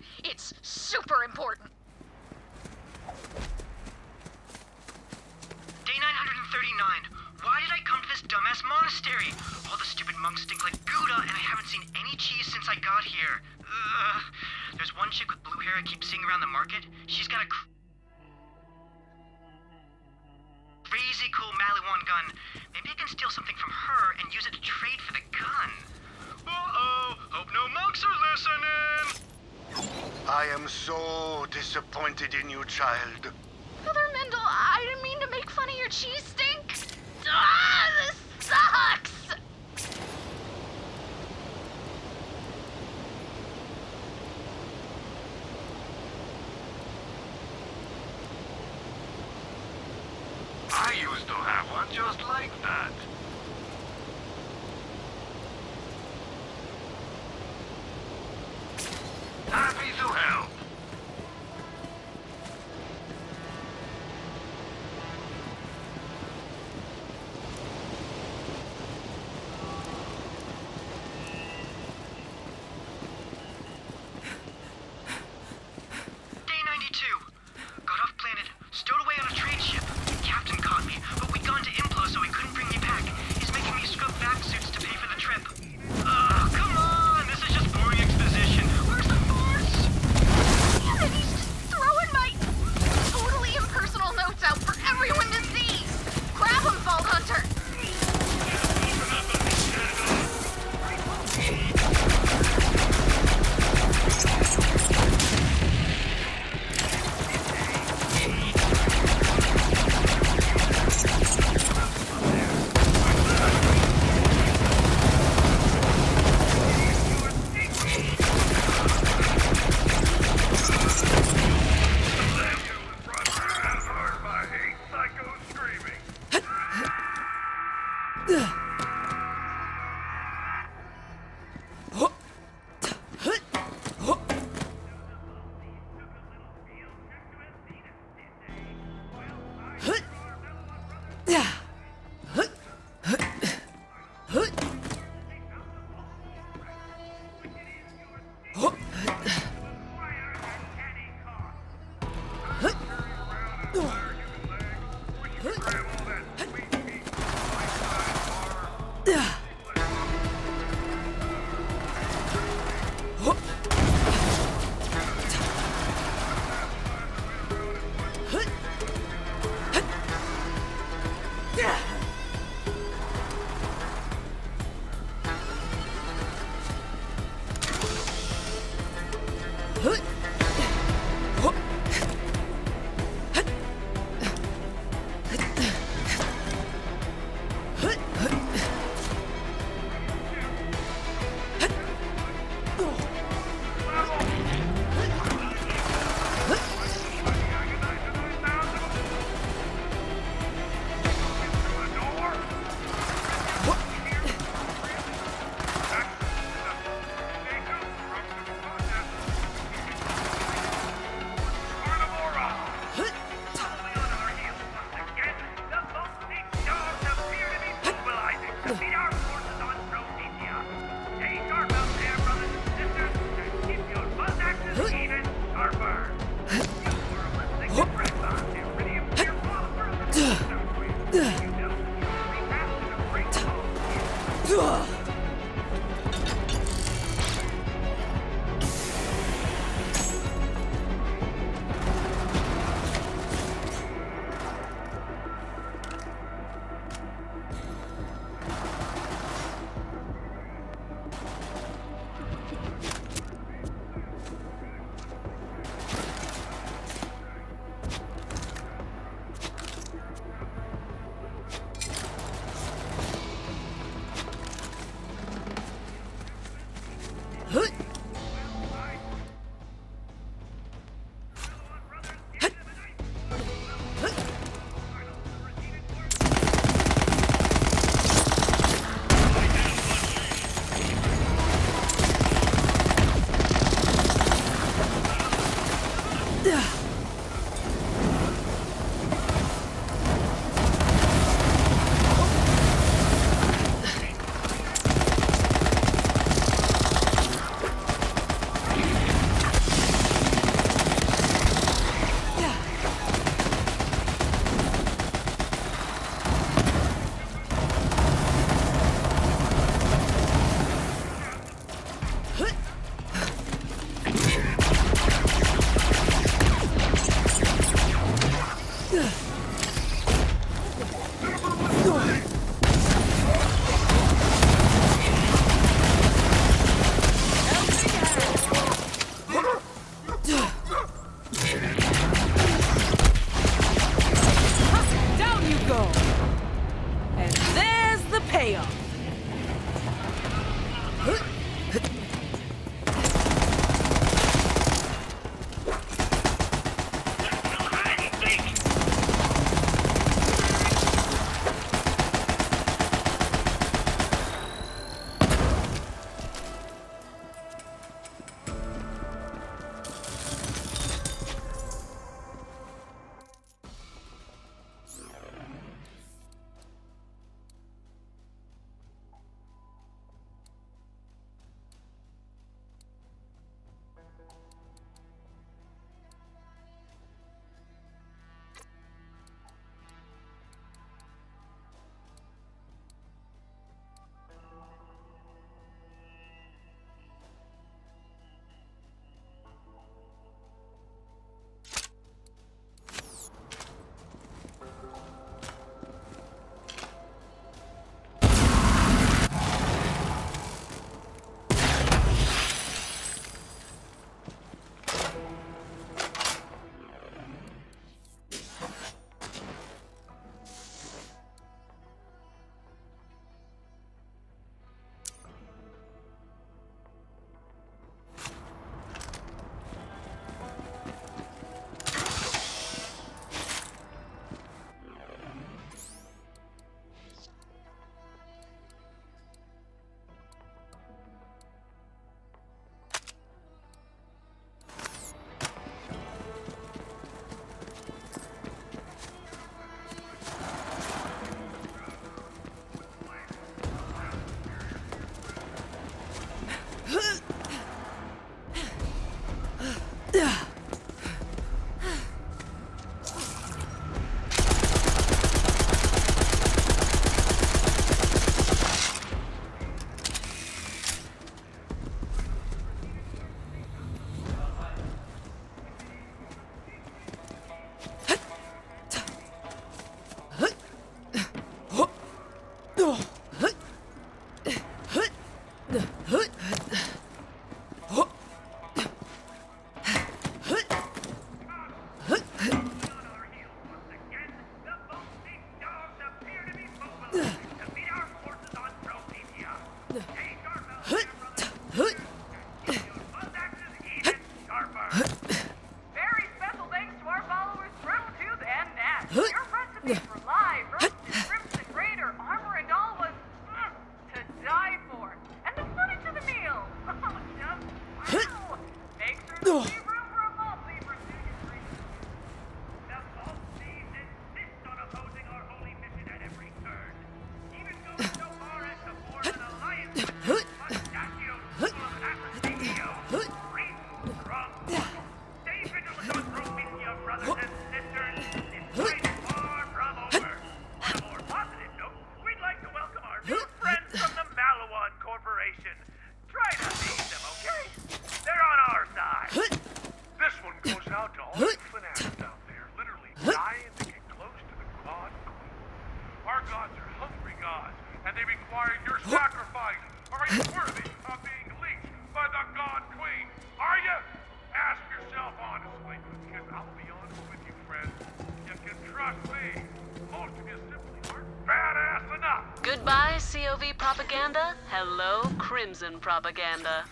B: Crimson propaganda.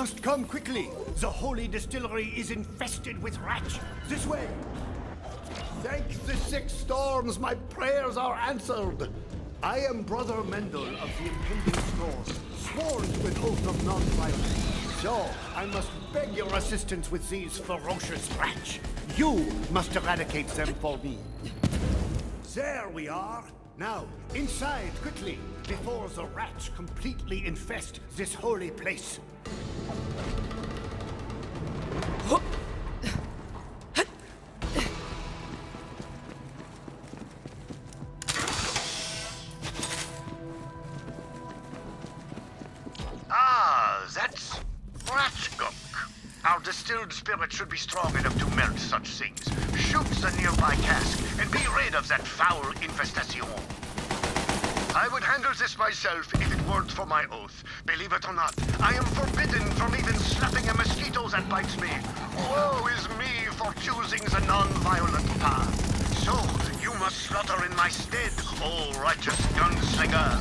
P: Must come quickly. The holy distillery is infested with rats. This way. Thank the six storms, my prayers are answered. I am Brother Mendel of the impending storm, sworn to an oath of non-violence. So, I must beg your assistance with these ferocious rats. You must eradicate them for me. There we are. Now, inside, quickly, before the rats completely infest this holy place.
G: Spirit should be strong enough to melt such things. Shoot the nearby cask and be rid of that foul infestation. I would handle this myself if it weren't for my oath. Believe it or not, I am forbidden from even slapping a mosquito that bites me. Woe is me for choosing the non-violent path. So, you must slaughter in my stead, O righteous gunslinger.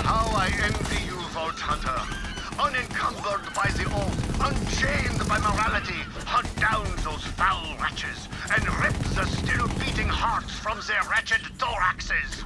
G: How I envy you, Vault Hunter. Unencumbered by the oath, unchained by morality, hunt down those foul wretches and rip the still beating hearts from their wretched thoraxes.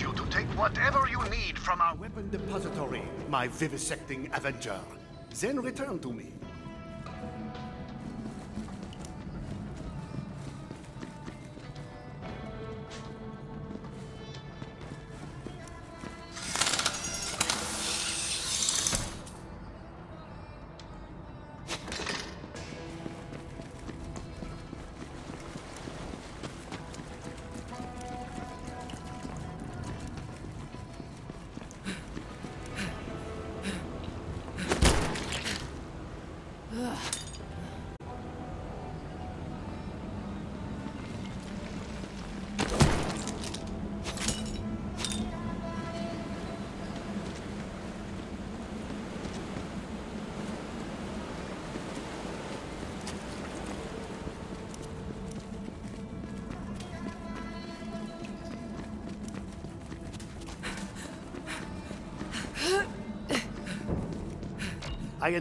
Q: You to take whatever you need from our
G: weapon depository, my vivisecting avenger. Then return to me.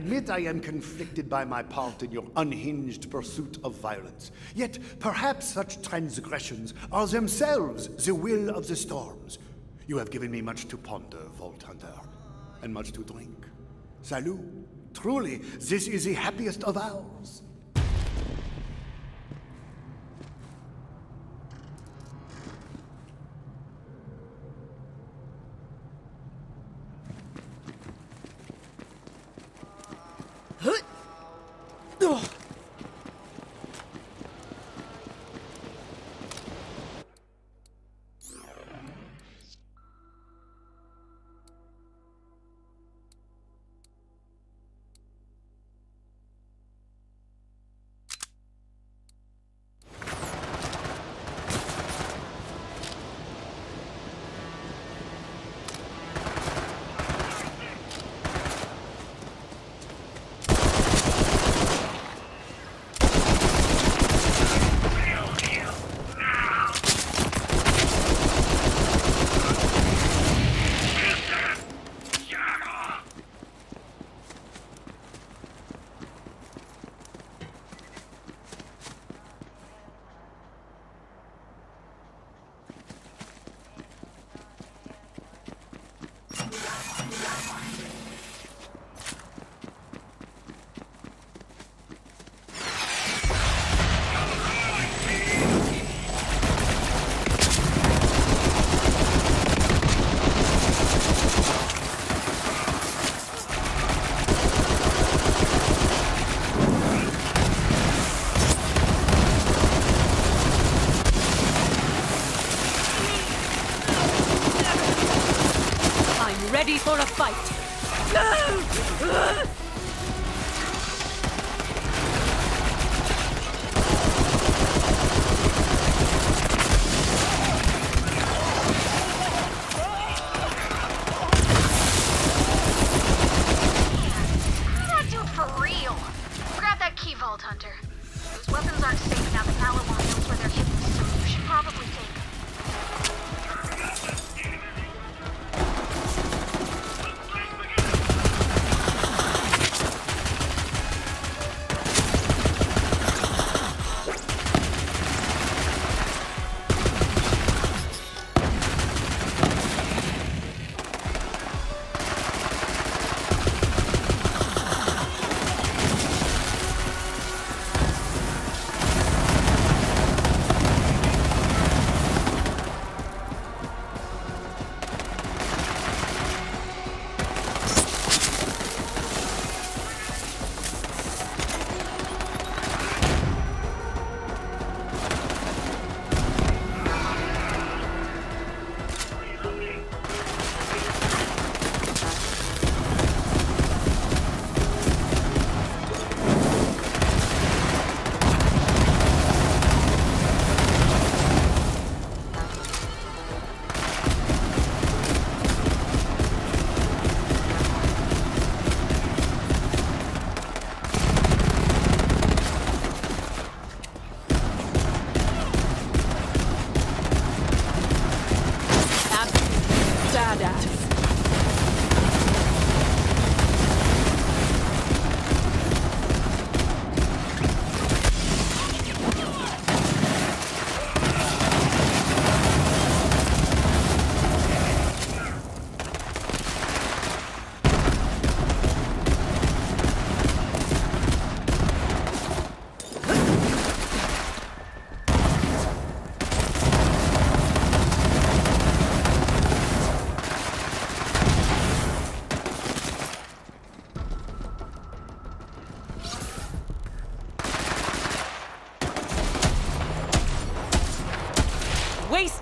G: Admit I am conflicted by my part in your unhinged pursuit of violence. Yet perhaps such transgressions are themselves the will of the storms. You have given me much to ponder, Vault Hunter, and much to drink. Salut. Truly, this is the happiest of hours.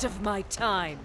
I: Of my time.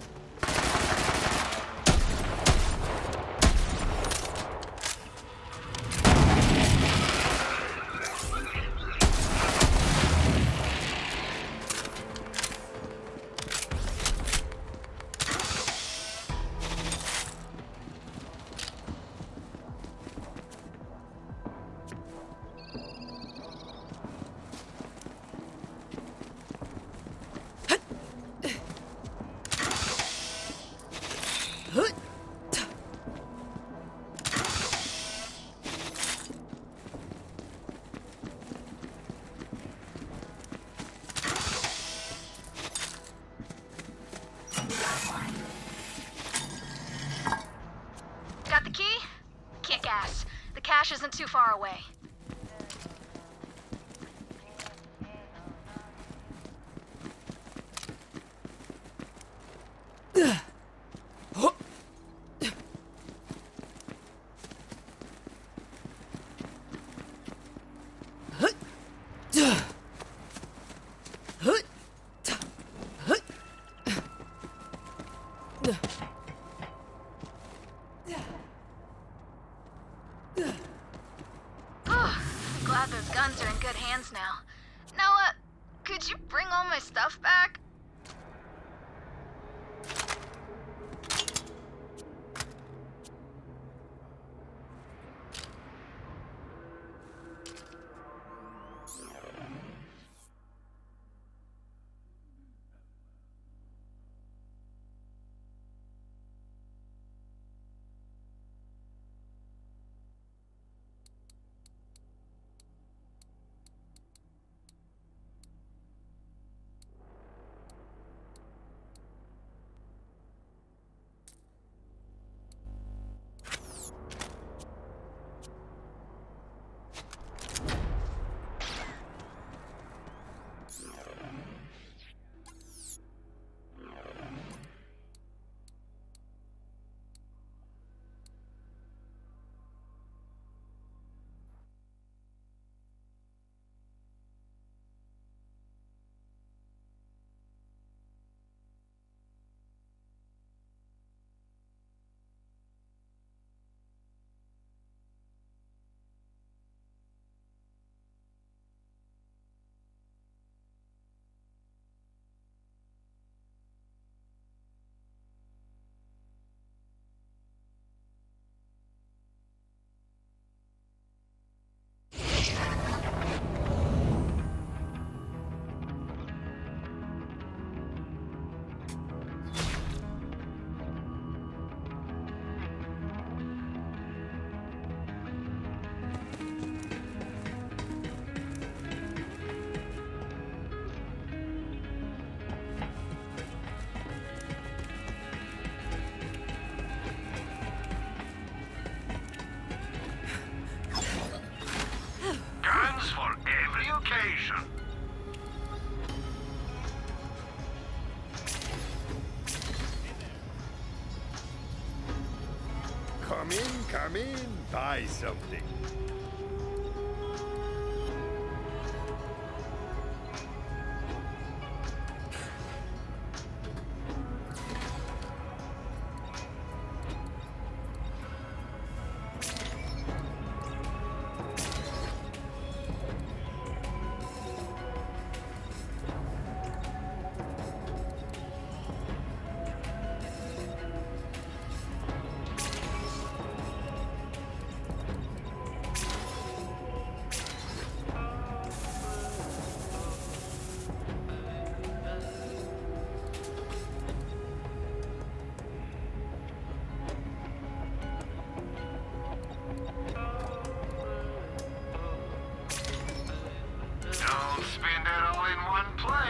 R: In,
G: buy something.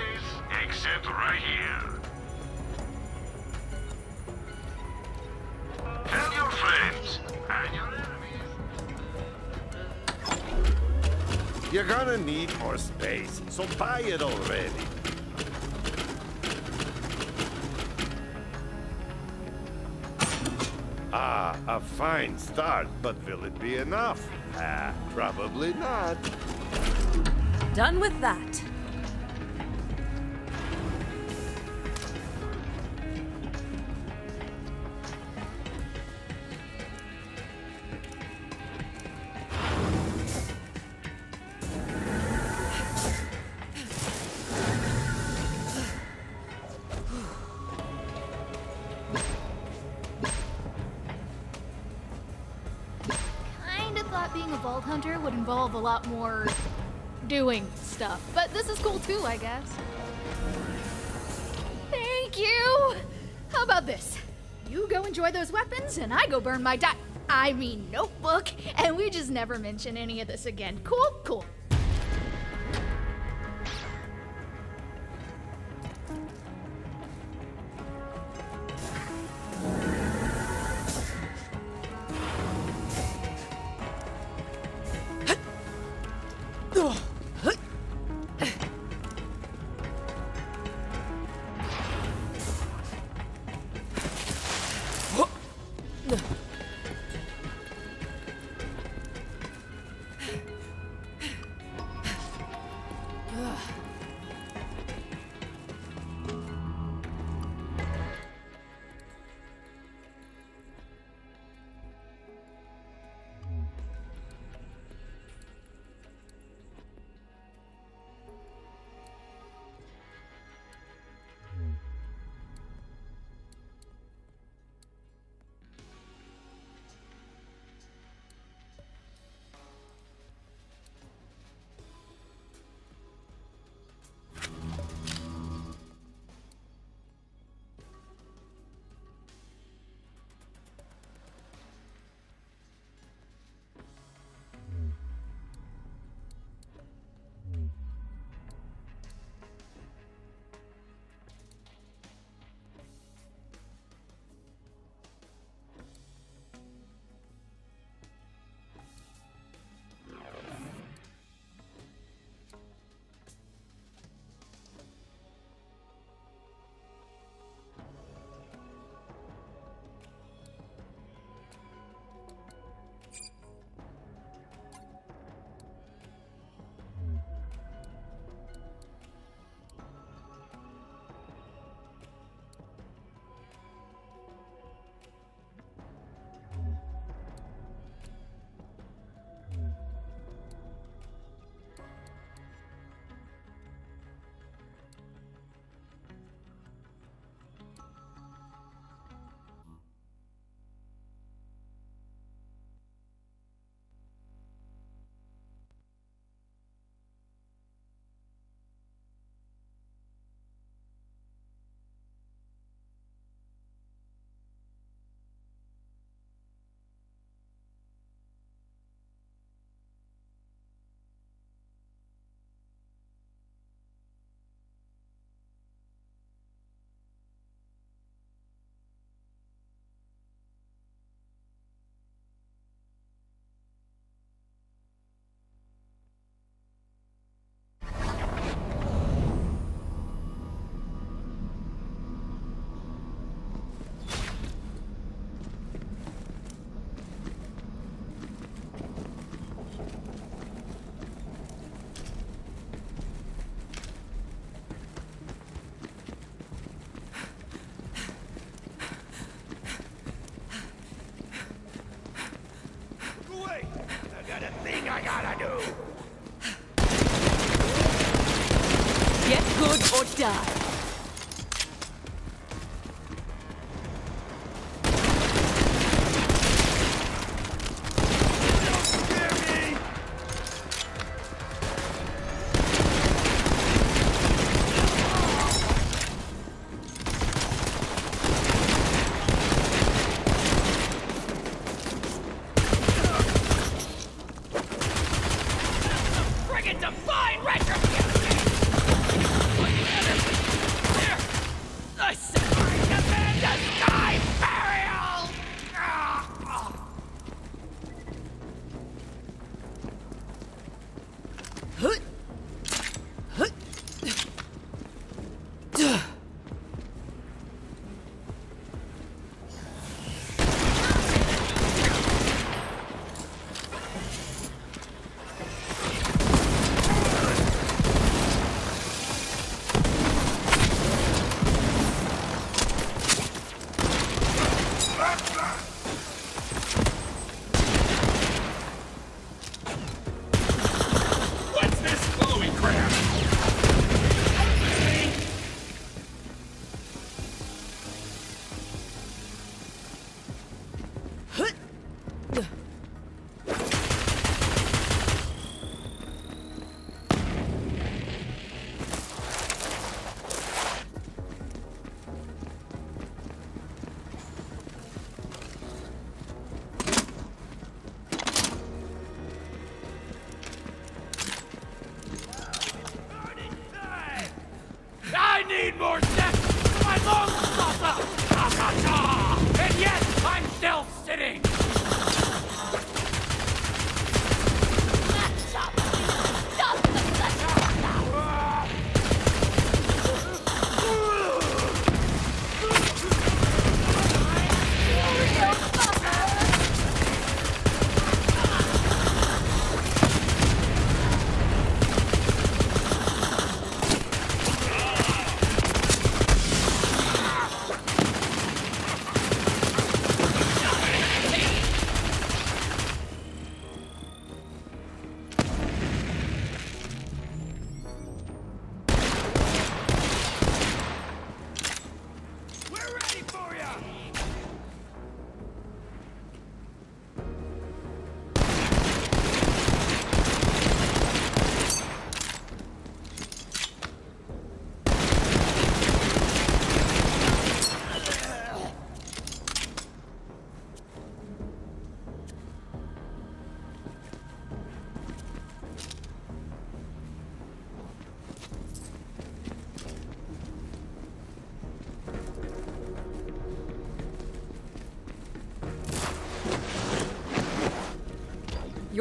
K: Place, except right here. Tell your friends and your enemies.
G: You're gonna need more space, so buy it already. Ah, a fine start, but will it be enough? Ah, probably not.
I: Done with that. Too, I guess. Thank you! How about this? You go enjoy those weapons, and I go burn my di- I mean notebook, and we just never mention any of this again. Cool? Cool.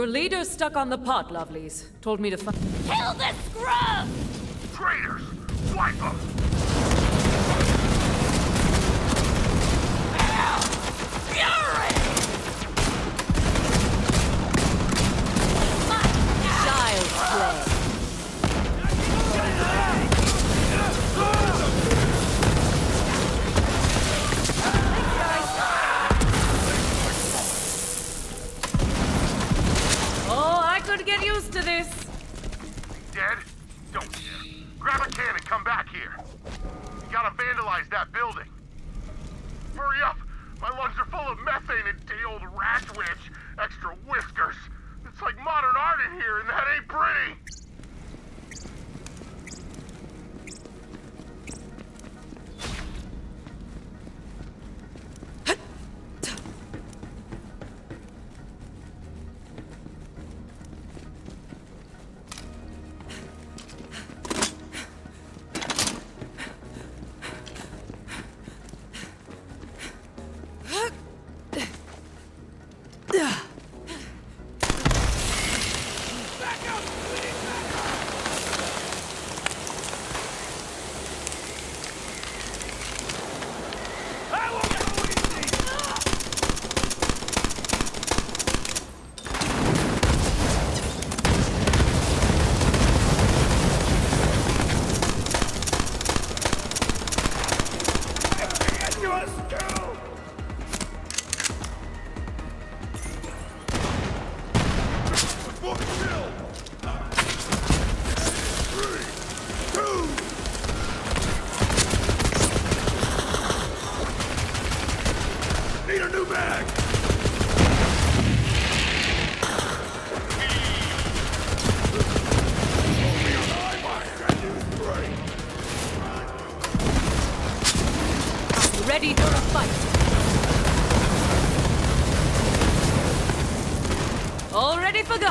F: Your leader's stuck on the pot, lovelies. Told me to
B: Kill the scrub!
Q: Traitors! Wipe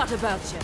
F: What about you.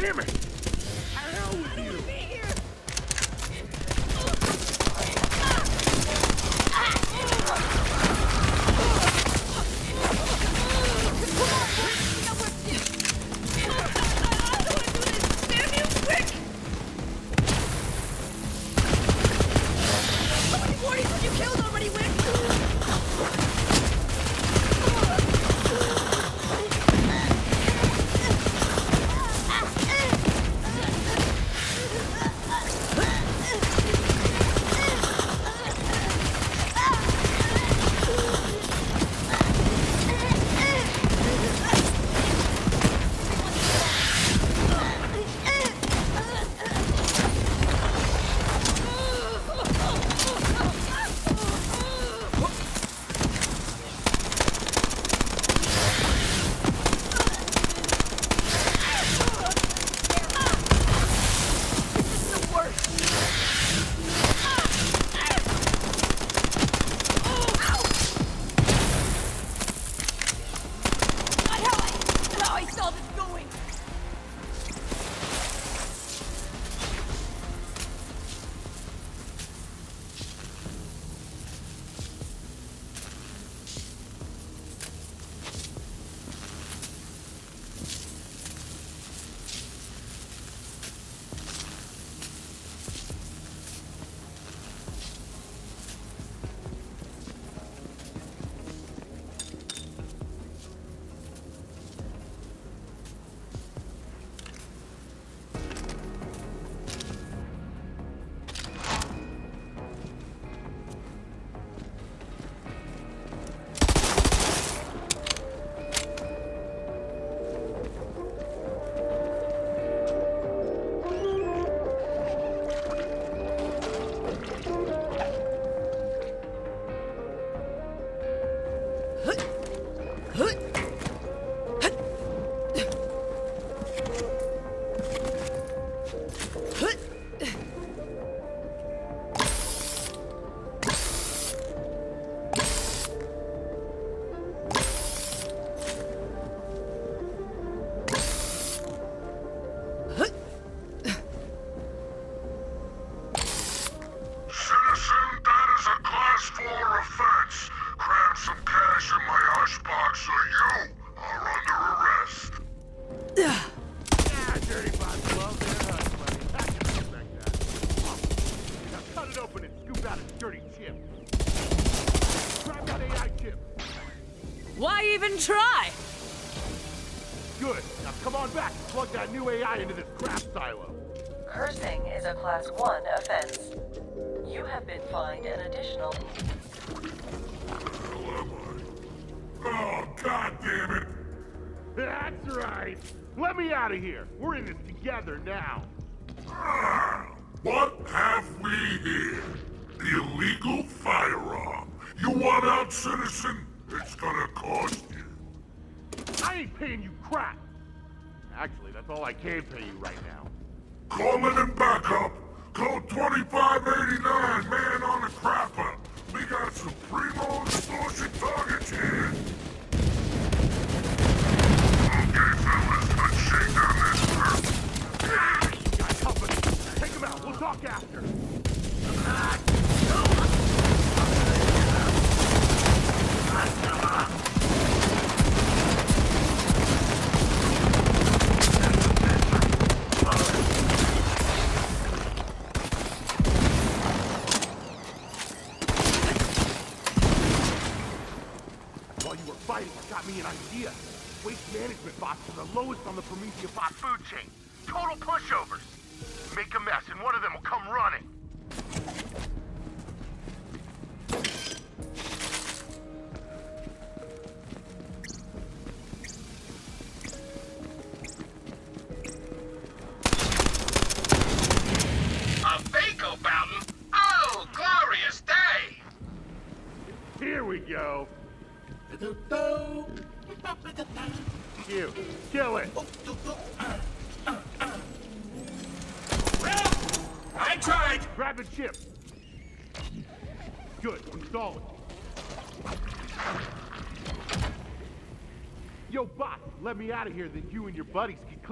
I: hear me!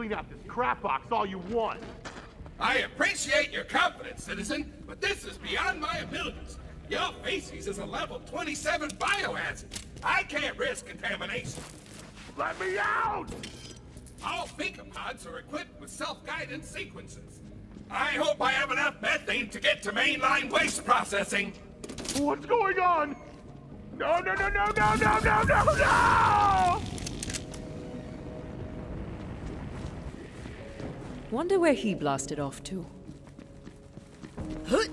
Q: clean out this crap box all you want.
S: I appreciate your confidence, citizen, but this is beyond my abilities. Your feces is a level 27 biohazard. I can't risk contamination.
Q: Let me out!
S: All fecopods are equipped with self-guidance sequences. I hope I have enough methane to get to mainline waste processing.
Q: What's going on? No, no, no, no, no, no, no, no, no!
B: Wonder where he blasted off to.
Q: Huh?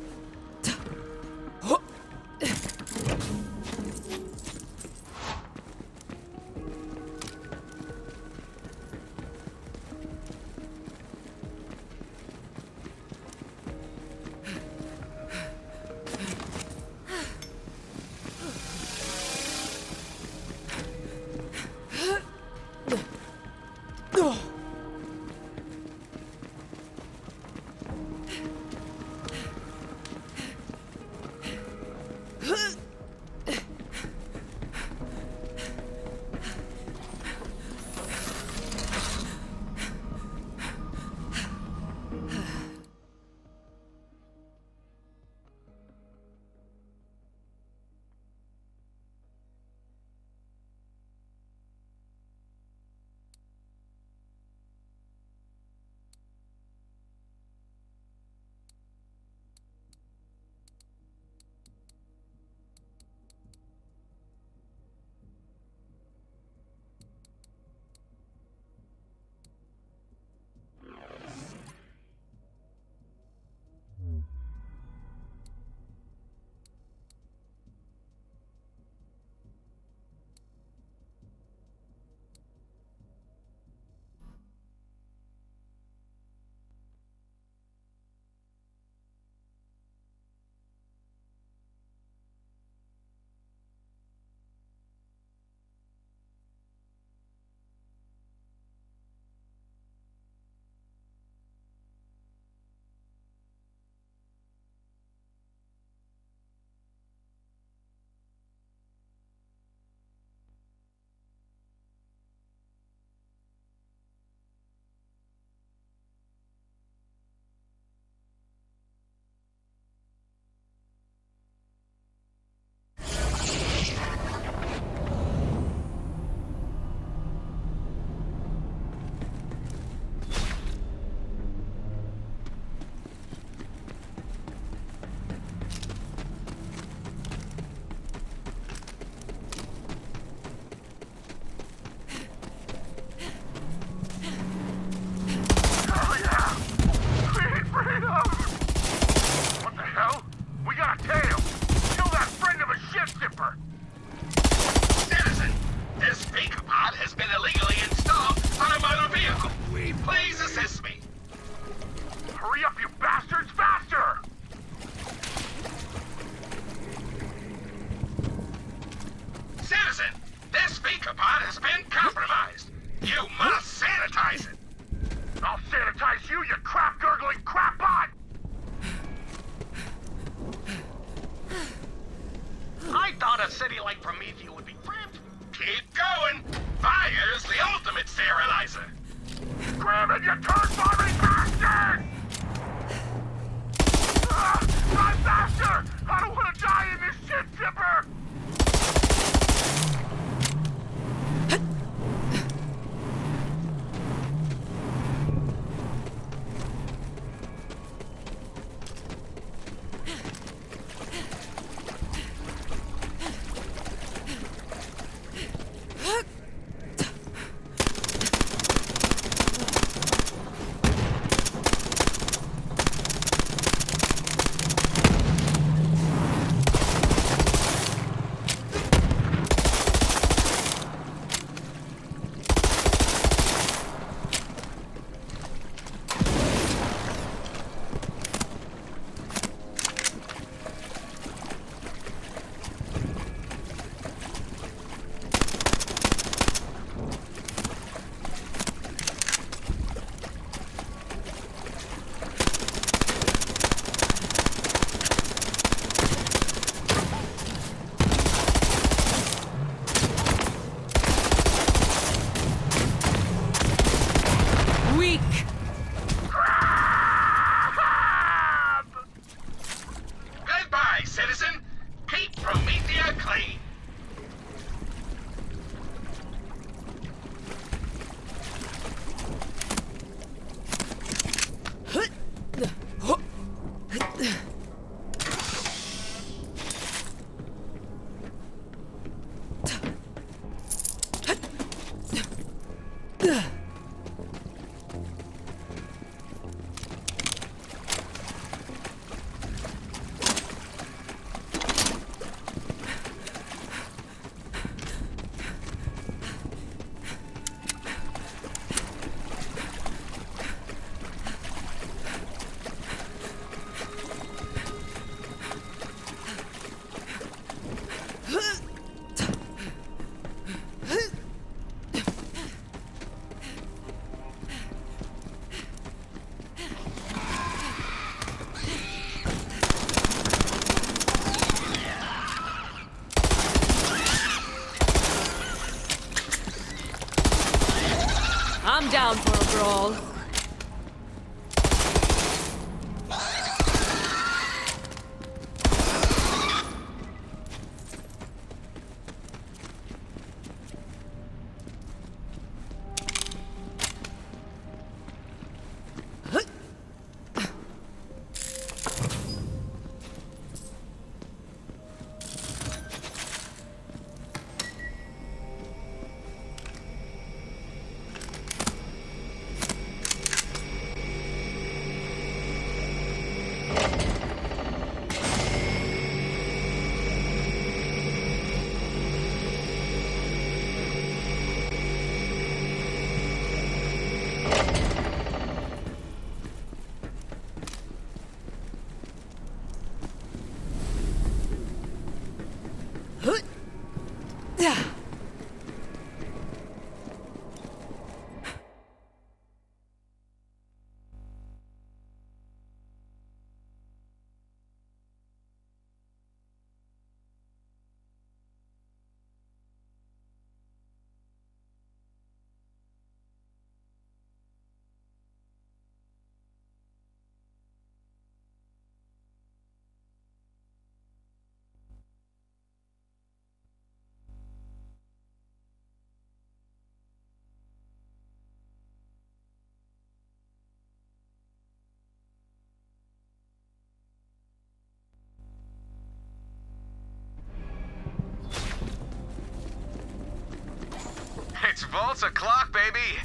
N: It's Vault's o'clock, baby.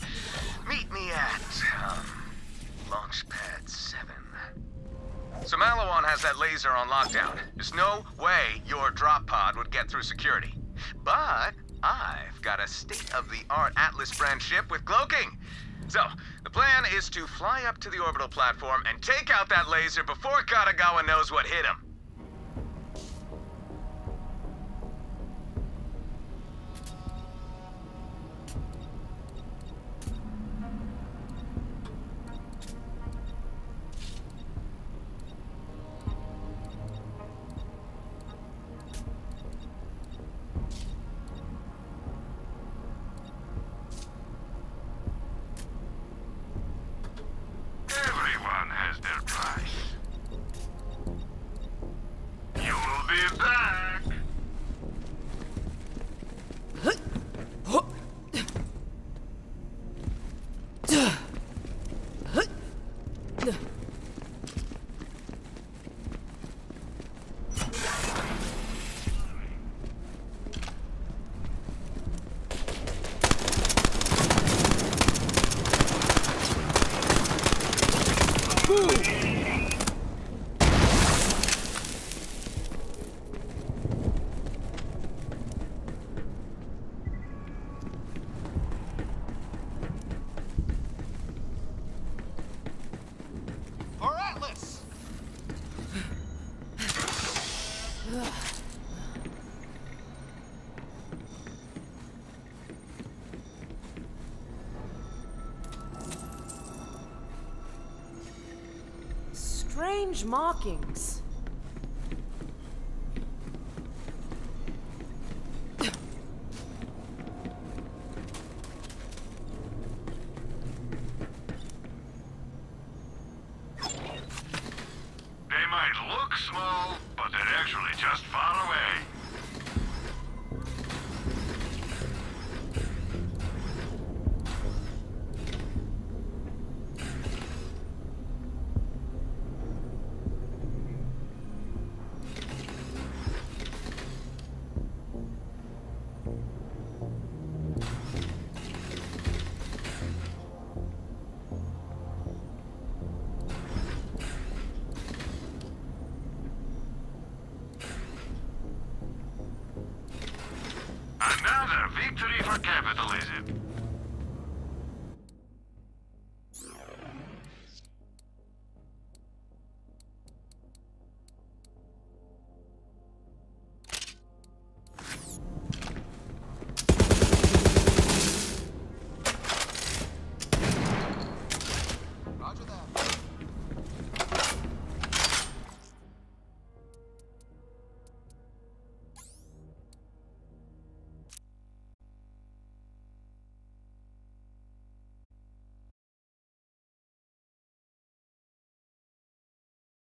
N: Meet me at, um, launch pad 7. So Maliwan has that laser on lockdown. There's no way your drop pod would get through security. But I've got a state-of-the-art Atlas brand ship with cloaking. So, the plan is to fly up to the orbital platform and take out that laser before Katagawa knows what hit him.
B: Strange markings.